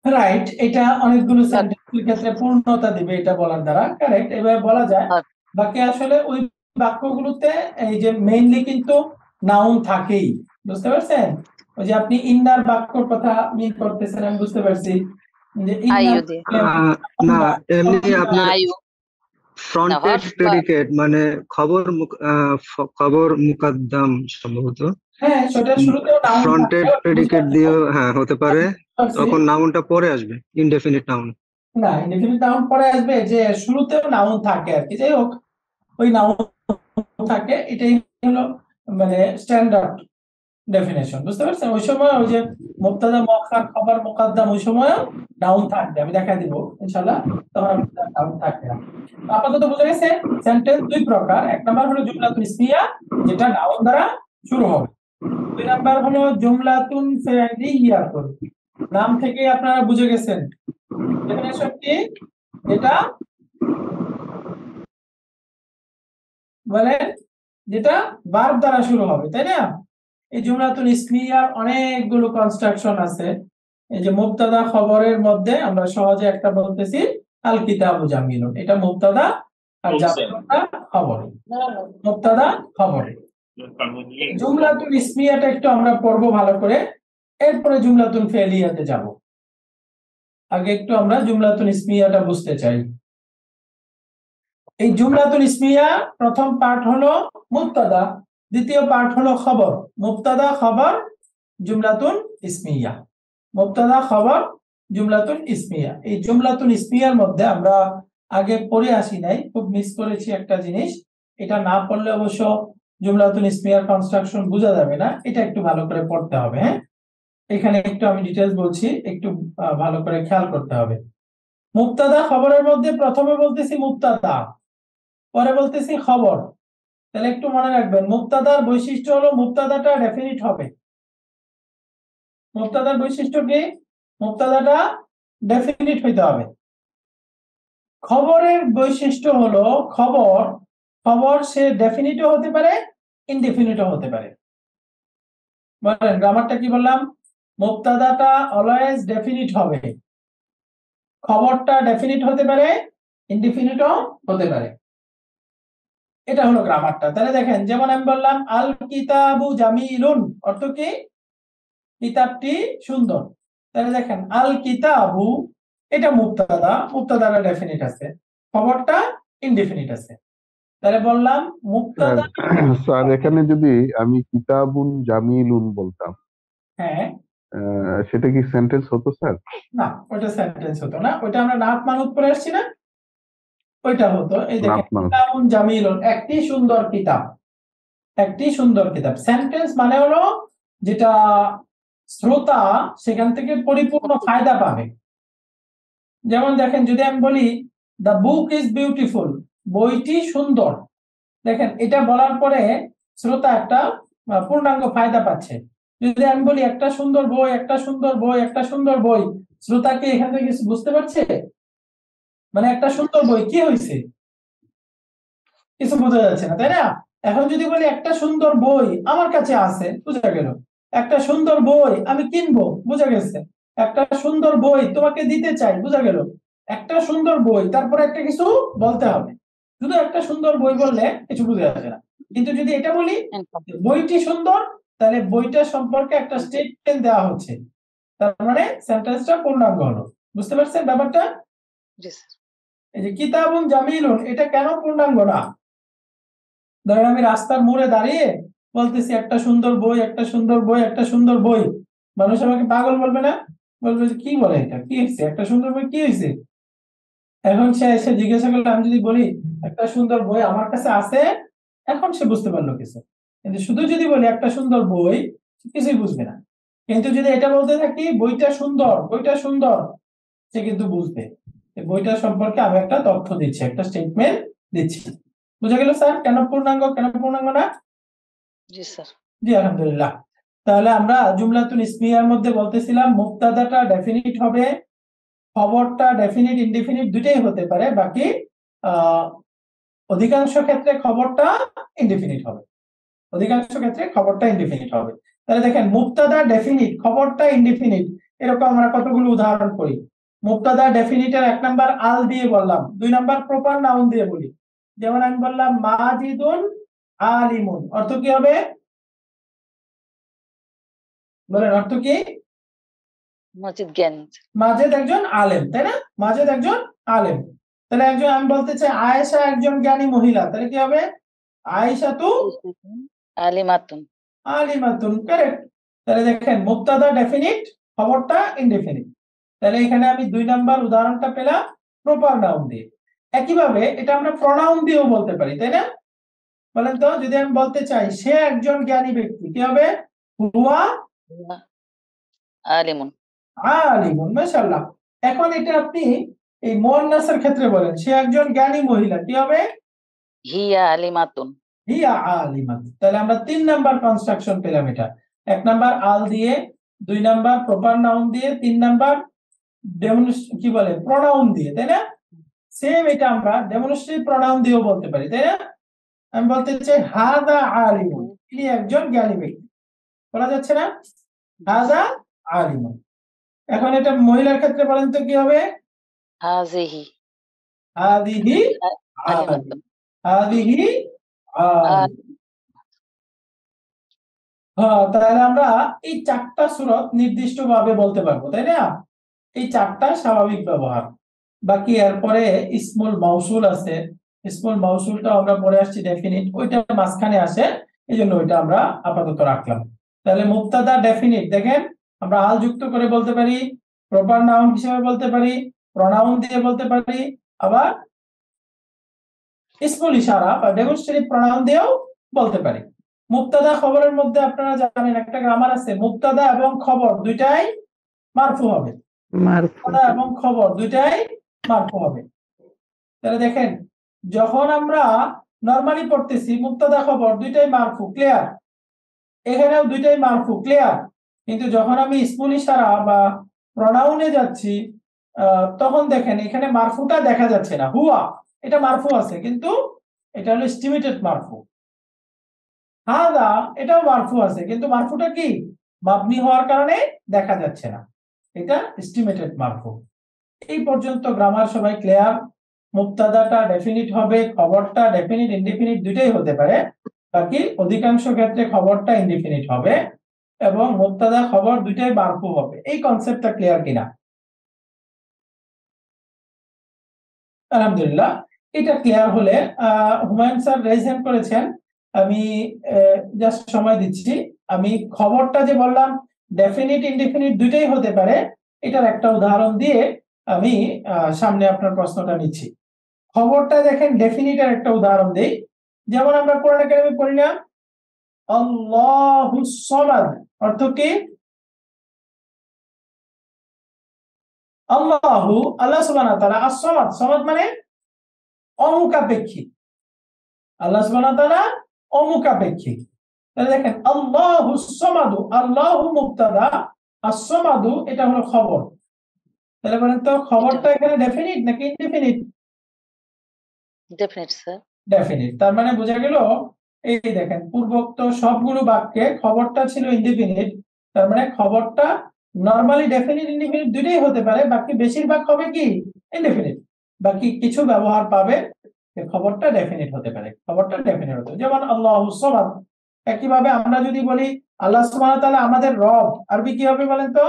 রাইট এটা অনেকগুলো সেন্টেন্সের ক্ষেত্রে পূর্ণতা দিবে এটা বলার দ্বারা কারেক্ট এভাবে বলা যায় আচ্ছা। বাকি আসলে ওই বাক্যগুলোতে এই যে মেইনলি কিন্তু নাউন থাকেই বুঝতে পারছেন? ওই যে আপনি ইন্নার বাক্যর কথা মিন করতেছেন আমি বুঝতে পারছি। যে আইউ ইন্নার দিয়ে আহ, না এমনি আপনার ফ্রন্টেড প্রেডিকেট মানে খবর আহ, খবর মুকাদ্দাম সম্ভবত। হ্যাঁ সেটা শুরুতেও ফ্রন্টেড প্রেডিকেট দিয়েও হ্যাঁ হতে পারে। তখন নাউনটা পরে আসবে ইনডেফিনিট নাউন। না ইনডিফিনিট নাউন পরে আসবে যে শুরুতেও নাউন থাকে আর কি। যাই হোক ওই নাউন থাকে এটাই হলো মানে স্ট্যান্ডার্ড ডেফিনেশন বুঝতে পারছেন? ওই সময় ওই যে মুক্তাদা মক্কার খবর মুকাদ্দাম ওই সময় ডাউন থাকবে, আমি দেখা দিব, ইনশাআল্লাহ। তখন নাউন থাকবে আপাতত বোঝা গেছে সেন্টেন্স দুই প্রকার। এক নাম্বার হলো জুমলাতুন ইসমিয়া যেটা ডাউন দ্বারা শুরু হবে। দুই নাম্বার হলো জুমলাতুন ফি'লিয়াতুন নাম থেকে আপনারা বুঝে গেছেন। ডেফিনেশন কি? যেটা বলেন যেটা ভার্ব দ্বারা শুরু হবে তাই না? এই জুমলাতুল ইসমিয়ার অনেকগুলো কনস্ট্রাকশন আছে। এই যে মুবতাদা খবরের মধ্যে আমরা সহজে একটা বলতেছি আল কিতাবু জামিলুন। এটা মুবতাদা আর জামিলুনটা খবর। মুবতাদা খবর। জুমলাতুল ইসমিয়াটা একটু আমরা পড়ব ভালো করে। এরপরে জুমলাতুল ফেলিয়াতে যাব। আগে একটু আমরা জুমলাতুল ইসমিয়াটা বুঝতে চাই। এই জুমলাতুল ইসমিয়া প্রথম পার্ট হলো মুবতাদা, দ্বিতীয় পার্ট হলো খবর। মুবতাদা, খবর জুমলাতুন ইসমিয়া। মুবতাদা, খবর জুমলাতুন ইসমিয়া। এই জুমলাতুন ইসমিয়ার মধ্যে আমরা আগে পড়ে আসি নাই, খুব মিস করেছি একটা জিনিস। এটা না পড়লে অবশ্য জুমলাতুল ইসমিয়ার কনস্ট্রাকশন বোঝা যাবে না। এটা একটু ভালো করে পড়তে হবে হ্যাঁ? এখানে একটু আমি ডিটেলস বলছি, একটু ভালো করে খেয়াল করতে হবে। মুক্তাদা খবরের মধ্যে প্রথমে বলতেছি মুক্তাদা পরে বলতেছি খবর। তাহলে একটু মনে রাখবেন, মুক্তাদার বৈশিষ্ট্য হলো মুক্তাদাটা ডেফিনিট হবে। মুক্তাদার বৈশিষ্ট্য কি? মুক্তাদাটা ডেফিনিট হইতে হবে। খবরের বৈশিষ্ট্য হলো খবর খবর সে ডেফিনিটও হতে পারে ইনডেফিনিটও হতে পারে। বলেন গ্রামারটা কি বললাম? মুক্তাদাটা অলওয়েজ ডেফিনিট হবে। খবরটা ডেফিনিট হতে পারে ইনডেফিনিটও হতে পারে। এটা হলো গ্রামারটা তাহলে দেখেন যেমন আমি বললাম আল কিতাবু জামিলুন অর্থ কি? কিতাবটি সুন্দর। তাহলে দেখেন আল কিতাবু এটা মুক্তাদা মুক্তাদাটা ডেফিনিট আছে। খবরটা ইনডেফিনিট আছে। তাহলে বললাম মুক্তাদা স্যার এখানে যদি আমি কিতাবুন জামিলুন বলতাম হ্যাঁ। সেটা কি সেন্টেন্স হতো স্যার? না ওটা সেন্টেন্স হতো না। ওইটা আমরা নাত মানত পরে আসছি না। ওইটা হতো। এই দেখেন জামিলুন একটি সুন্দর কিতাব। একটি সুন্দর কিতাব। সেন্টেন্স মানে হলো যেটা শ্রোতা সেখান থেকে পরিপূর্ণ ফায়দা পাবে। যেমন দেখেন যদি আমি বলি দ্য বুক ইজ বিউটিফুল বইটি সুন্দর। দেখেন এটা বলার পরে শ্রোতা একটা পূর্ণাঙ্গ ফায়দা পাচ্ছে। যদি আমি বলি একটা সুন্দর বই একটা সুন্দর বই একটা সুন্দর বই শ্রোতা কি এখান থেকে কিছু বুঝতে পারছে? মানে একটা সুন্দর বই, কি হয়েছে কিছু বোঝা যাচ্ছে না, তাই না? এখন যদি বলি একটা সুন্দর বই আমার কাছে আছে, বুঝা গেল। একটা সুন্দর বই আমি কিনবো, বুঝা গেছে। একটা সুন্দর বই তোমাকে দিতে চাই, বুঝা গেল। একটা সুন্দর বই, তারপরে একটা কিছু বলতে হবে। শুধু একটা সুন্দর বই বললে কিছু বুঝে যাচ্ছে না। কিন্তু যদি এটা বলি, বইটি সুন্দর, তাহলে বইটা সম্পর্কে একটা স্টেটমেন্ট দেওয়া হচ্ছে। তার মানে সেন্টেন্সটা পূর্ণাঙ্গ হলো। বুঝতে পারছেন ব্যাপারটা? এই যে কিতাবুন জামিলুন, এটা কেন পূর্ণাঙ্গ না? ধরেন আমি রাস্তার মোড়ে দাঁড়িয়ে বলতেছি, একটা সুন্দর বই, একটা সুন্দর বই, একটা সুন্দর বই। মানুষ আমাকে পাগল বলবে না? বলবে কি বলে এটা? কি হয়েছে? একটা সুন্দর বই কি হয়েছে? এখন সে এসে জিজ্ঞাসা করলে, আমি যদি বলি, একটা সুন্দর বই আমার কাছে আছে? এখন সে বুঝতে পারল কিছু। কিন্তু শুধু যদি বলি, একটা সুন্দর বই কিছুই বুঝবে না। কিন্তু যদি এটা বলতে থাকি, বইটা সুন্দর বইটা সুন্দর, সে কিন্তু বুঝবে। বইটা সম্পর্কে আমি একটা তথ্য দিচ্ছি একটা স্টেটমেন্ট দিচ্ছি। বুঝা গেল স্যার? কেন পূর্ণাঙ্গ কেন পূর্ণাঙ্গ না? জি স্যার। জি আলহামদুলিল্লাহ। তাহলে আমরা জুমলাতুল ইসমিয়ার মধ্যে বলতেছিলাম মুক্তাদাটা ডেফিনিট হবে খবরটা ডেফিনিট ইনডেফিনিট দুটেই হতে পারে বাকি আহ, অধিকাংশ ক্ষেত্রে খবরটা ইনডেফিনিট হবে। অধিকাংশ ক্ষেত্রে খবরটা ইনডেফিনিট হবে। তাহলে দেখেন মুক্তাদা ডেফিনিট খবরটা ইনডেফিনিট এরকম আমরা কতগুলো উদাহরণ করি মুক্তাদা ডেফিনিটের এক নাম্বার আল দিয়ে বললাম দুই নাম্বার প্রপার নাউন দিয়ে বলি। যেমন আমি বললাম মাজিদুন আলিমুন। অর্থ কি হবে? বলেন অর্থ কি? মসজিদ জ্ঞান। মাজেদ একজন আলেম তাই না? মাজেদ একজন আলেম। তাহলে একজন আমি বলতে চাই আয়েশা একজন জ্ঞানী মহিলা তাহলে কি হবে? আয়েশা তু আলিমাতুন। আলিমাতুন কারেক্ট তাহলে দেখেন মুক্তাদা ডেফিনিট খবরটা ইনডেফিনিট তাহলে এখানে আমি দুই নাম্বার উদাহরণটা পেলাম প্রপার নাউন দিয়ে। একইভাবে এটা আমরা প্রনাউন দিয়েও বলতে পারি তাই না? বলেন তো যদি আমি বলতে চাই সে একজন জ্ঞানী ব্যক্তি কি হবে? হুয়া? আলিমুন। আলিমুন মাশাআল্লাহ। এখন এটা আপনি এই মুয়ান্নাসের ক্ষেত্রে বলেন সে একজন জ্ঞানী মহিলা কি হবে? হিয়া আলিমাতুন। হিয়া আলিমাত তাহলে আমরা তিন নাম্বার কনস্ট্রাকশন পেলাম এটা। এক নাম্বার আল দিয়ে দুই নাম্বার প্রপার নাউন দিয়ে তিন নাম্বার কি বলে প্রনাউন দিয়ে তাই না? সেম এটা আমরা ডেমনস্ট্রেটিভ প্রনাউন দিয়েও বলতে পারি তাই না? আমি বলতে চাই হাদা আলিমুন। তিনি একজন জ্ঞানী ব্যক্তি। বলা যাচ্ছে না? হাদা আলিমুন। এখন এটা মহিলার ক্ষেত্রে বলেন তো কি হবে? হাজিহি। হাদিহি হাদিহি হ্যাঁ তাহলে আমরা এই চারটা সুরত নির্দিষ্ট ভাবে বলতে পারব তাই না? এই চারটা স্বাভাবিক ব্যবহার। বাকি এরপরে ইসমুল মাউসুল আছে। ইসমুল মাউসুলটা আমরা পরে আসছি ডেফিনিট ওইটা মাঝখানে আসে এই জন্য ওইটা আমরা আপাতত রাখলাম। তাহলে মুক্তাদা ডেফিনিট দেখেন, আমরা আল যুক্ত করে বলতে পারি প্রপার নাউন হিসেবে বলতে পারি প্রনাউন দিয়ে বলতে পারি, আবার ইসমুল ইশারা বা ডেমনস্ট্রেটিভ প্রনাউন দিয়েও বলতে পারি। মুক্তাদা খবরের মধ্যে আপনারা জানেন একটা গ্রামার আছে, মুক্তাদা এবং খবর দুইটাই মারফু হবে। এবং খবর? দুইটাই মারফু হবে। তাহলে দেখেন, যখন আমরা নরমালি পড়তেছি, মুক্তাদা খবর, দুইটাই মারফু ক্লিয়ার এখানেও দুইটাই মারফু ক্লিয়ার কিন্তু যখন আমি স্মুল ইশারা বা প্রনাউনে যাচ্ছি তখন দেখেন, এখানে মারফুটা দেখা যাচ্ছে না। হুয়া, এটা মারফু আছে, কিন্তু এটা হলো এস্টিমেটেড মারফু। হাদা, এটাও মারফু আছে, কিন্তু মারফুটা কি? মাবনি হওয়ার কারণে দেখা যাচ্ছে না। এটা এস্টিমেটেড মারফু এই পর্যন্ত গ্রামার সবাই ক্লিয়ার মুক্তাদাটা ডেফিনিট হবে, খবরটা ডেফিনিট ইনডিফিনিট দুইটাই হতে পারে। বাকি অধিকাংশ ক্ষেত্রে খবরটা ইনডিফিনিট হবে এবং মুক্তাদা খবর দুইটাই মারফু হবে। এই কনসেপ্টটা ক্লিয়ার কিনা? আলহামদুলিল্লাহ, এটা ক্লিয়ার হলে হুমায়ুন স্যার রেজ হ্যান্ড করেছেন। আমি জাস্ট সময় দিচ্ছি। আমি খবরটা যে বললাম ডেফিনিট ইনডিফিনিট দুইটাই হতে পারে। এটার একটা উদাহরণ দিয়ে আমি সামনে আপনার প্রশ্নটা নিচ্ছি। খবরটা দেখেন ডেফিনিটের একটা উদাহরণ দেই। যেমন আমরা কোরআন একাডেমি পড়ি না? সমাদ, অর্থ কি? আল্লাহু, আল্লাহ সুবহানাহু ওয়া তাআলা as-সামাদ মানে অমুখাপেক্ষী আল্লাহ সুবহানাহু ওয়া তাআলা অমুখাপেক্ষী তাহলে দেখেন আল্লাহু সামাদু আল্লাহ মুবতাদা as-সামাদু এটা হলো খবর। তাহলে বলেন তো খবরটা এখানে ডেফিনিট নাকি ইনডেফিনিট ডেফিনেট স্যার ডেফিনিট তার মানে বোঝা গেল এই দেখেন পূর্বোক্ত সবগুলো বাক্যে খবরটা ছিল ইনডিফিনিট তার মানে খবরটা নরমালি ডেফিনিট ইনডিফিনিট দুইটাই হতে পারে বাকি বেশিরভাগ হবে কি? ইনডিফিনিট বাকি কিছু ব্যবহার পাবে খবরটা ডেফিনিট হতে পারে খবরটা ডেফিনিট হতে যেমন আল্লাহ সমাদ একইভাবে আমরা যদি বলি আল্লাহ সুবহানাহু তাআলা আমাদের রব আরবি কি হবে বলেন তো?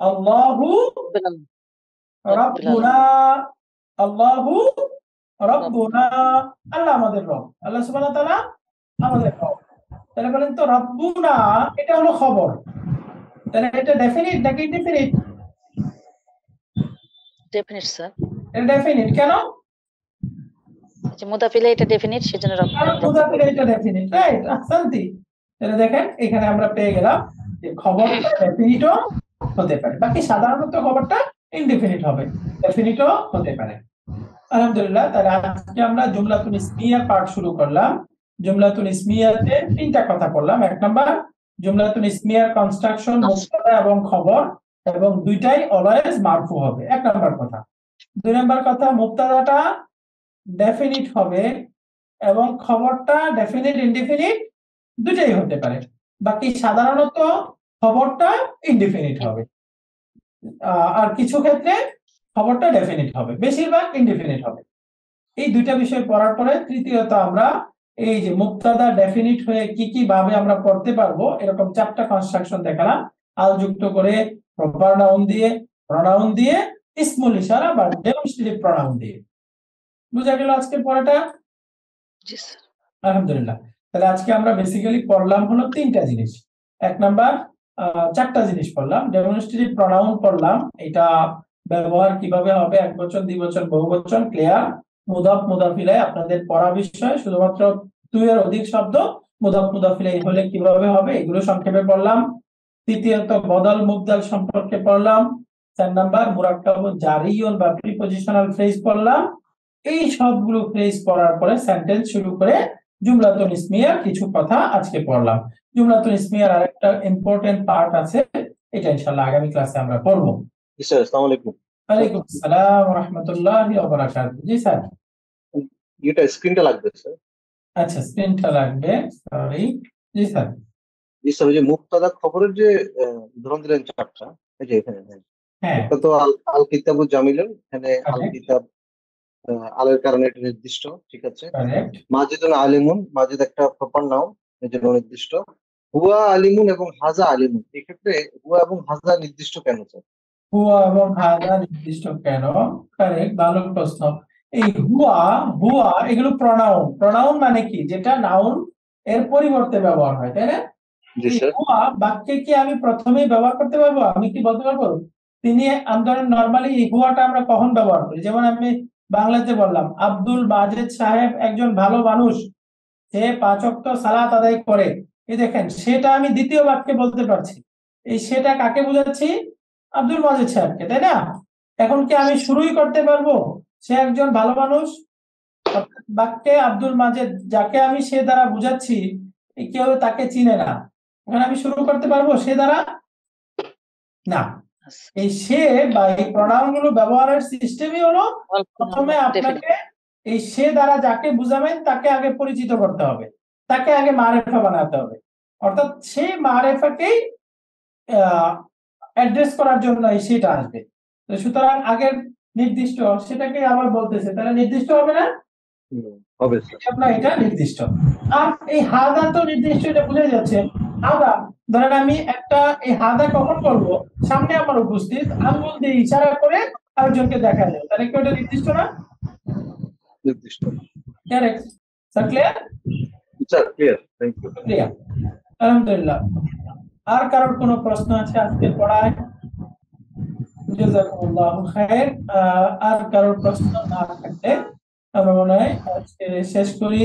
আল্লাহু রব্বুনা আল্লাহু রব্বুনা আল্লাহ আমাদের রব আল্লাহ সুবহানাহু তাআলা আমাদের রব। তাহলে বলেন তো রব্বুনা এটা হলো খবর। তাহলে এটা ডেফিনিট নাকি ইনডিফিনিট ডেফিনেট স্যার এটা ডেফিনিট কেন? যে মুদাফিলে এটা ডেফিনিট সেজন্য রব এটা ডেফিনিট রাইট আহসানতি তাহলে দেখেন এখানে আমরা পেয়ে গেলাম যে খবরটা ডেফিনিটও হতে পারে। বাকি সাধারণত খবরটা ইনডিফিনিট হবে। ডেফিনিটও হতে পারে। আলহামদুলিল্লাহ তাহলে আজকে আমরা জুমলাতুল ইসমিয়া পার্ট শুরু করলাম। জুমলাতুল ইসমিয়াতে তিনটা কথা বললাম। এক নাম্বার জুমলাতুল ইসমিয়ার কনস্ট্রাকশন মুক্তাদা এবং খবর এবং দুইটাই অলওয়েজ মারফু হবে। এক নাম্বার কথা। দুই নাম্বার কথা মুক্তাদাটা ডেফিনিট হবে এবং খবরটা ডেফিনিট ইনডিফিনিট দুটাই হতে পারে। বাকি সাধারণত খবরটা ইনডিফিনিট হবে। আর কিছু ক্ষেত্রে খবরটা ডেফিনিট হবে। বেশিরভাগ ইনডিফিনিট হবে। এই দুইটা বিষয় পড়ার পরে তৃতীয়ত আমরা এই যে মুক্তাদা ডেফিনিট হয়ে কি কি ভাবে আমরা পড়তে পারব, এরকম চারটা কনস্ট্রাকশন দেখালাম। আল যুক্ত করে প্রপার নাউন দিয়ে প্রনাউন দিয়ে ইসমুল ইশারা বা ডেমনস্ট্রেটিভ প্রনাউন দিয়ে। বুঝা গেল আজকের পড়াটা? আলহামদুলিল্লাহ। তাহলে আজকে আমরা বেসিক্যালি পড়লাম হলো তিনটা জিনিস। এক নাম্বার চারটা জিনিস পড়লাম। ডেমনস্ট্রেটিভ প্রনাউন পড়লাম। এটা ব্যবহার কীভাবে হবে? এক বছর দুই বছর বহু বচন ক্লিয়ার মুদাফ মুদাফিলাই আপনাদের পড়া বিষয়। শুধুমাত্র দুই এর অধিক শব্দ মুদাফ মুদাফিলাই হলে কীভাবে হবে? এগুলো সংক্ষেপে পড়লাম। তৃতীয়ত বদল মুবদাল সম্পর্কে পড়লাম। চার নাম্বার মুরাক্কাব জারিয়ন বা প্রিপজিশনাল ফ্রেজ পড়লাম। এই সবগুলো ফ্রেজ পড়ার পরে সেন্টেন্স শুরু করে জুমলাতুল ইসমিয়ার কিছু কথা আজকে পড়লাম। জুমলাতুল ইসমিয়ার আরেকটা ইম্পর্টেন্ট পার্ট আছে এটা ইনশাআল্লাহ আগামী ক্লাসে আমরা পড়ব। জি স্যার আসসালামু আলাইকুম। ওয়ালাইকুম আসসালাম ওয়া রাহমাতুল্লাহি ওয়া বারাকাতুহু। জি স্যার। এটা স্ক্রিনটা লাগবে স্যার। আচ্ছা স্ক্রিনটা লাগবে সরি জি স্যার। জি স্যার যে মুক্তাদা খবরের যে উদাহরণ দিলেন চারটা এই যে এখানে হ্যাঁ। হ্যাঁ। তো আল কিতাবু জামিলুন এখানে আল কিতাব আলের কারণে এটা নির্দিষ্ট ঠিক আছে? মাজিদুন আলিমুন মাজিদ একটা প্রপার নাম এর জন্য নির্দিষ্ট। হুয়া আলিমুন এবং হাজা আলিমুন এক্ষেত্রে হুয়া এবং হাজা নির্দিষ্ট কেন স্যার? হুয়া এবং হাজা নির্দিষ্ট কেন? কারেক্ট ভালো প্রশ্ন। এই হুয়া হুয়া এগুলো প্রনাউন প্রনাউন মানে কি? যেটা নাউন এর পরিবর্তে ব্যবহার হয় তাই না? হুয়া বাক্যে কি আমি প্রথমেই ব্যবহার করতে পারব? আমি কি বলতে পারব? তিনি আমি ধরেন নর্মালি এই হুয়াটা আমরা কখন ব্যবহার করি? যেমন আমি বাংলাতে বললাম, আব্দুল মাজেদ সাহেব একজন ভালো মানুষ। সে পাঁচ ওয়াক্ত সালাত আদায় করে। এই দেখেন, সেটা আমি দ্বিতীয় বাক্যে বলতে পারছি। এই সেটা কাকে বোঝাচ্ছি? আব্দুল মাজেদ সাহেবকে, তাই না? এখন কি আমি শুরুই করতে পারব? সে একজন ভালো মানুষ। বাক্যে আব্দুল মাজেদ যাকে আমি সে দ্বারা বুঝাচ্ছি কেউ তাকে চিনে না। এখন আমি শুরু করতে পারব সে দ্বারা? না। এই সে বা এই প্রোনাউনগুলো ব্যবহারের সিস্টেমই হলো প্রথমে আপনাকে এই সে দ্বারা যাকে বুঝাবেন তাকে আগে পরিচিত করতে হবে। তাকে আগে মারেফা বানাতে হবে। অর্থাৎ সেই মারেফাকেই অ্যাড্রেস করার জন্য এই সেটা আসবে। তো সুতরাং আগের নির্দিষ্ট সেটাকে আবার বলতেছে তাহলে নির্দিষ্ট হবে না? আপনার এটা নির্দিষ্ট। আর এই হাদা তো নির্দিষ্ট এটা বুঝে যাচ্ছে। হাদা ধরেন আমি একটা এই হাদা কখন করব? সামনে আমার উপস্থিত আঙ্গুল দিয়ে ইশারা করে আরেকজনকে দেখা যায়। তাহলে কি ওটা নির্দিষ্ট না? নির্দিষ্ট। Clear sir clear sir clear thank you clear আলহামদুলিল্লাহ আর কারোর কোনো প্রশ্ন আছে আজকে পড়ায়? জাজাকুমুল্লাহু খায়ের আহ, আর কারোর প্রশ্ন না থাকলে আমরা মনে হয় আজকে শেষ করি।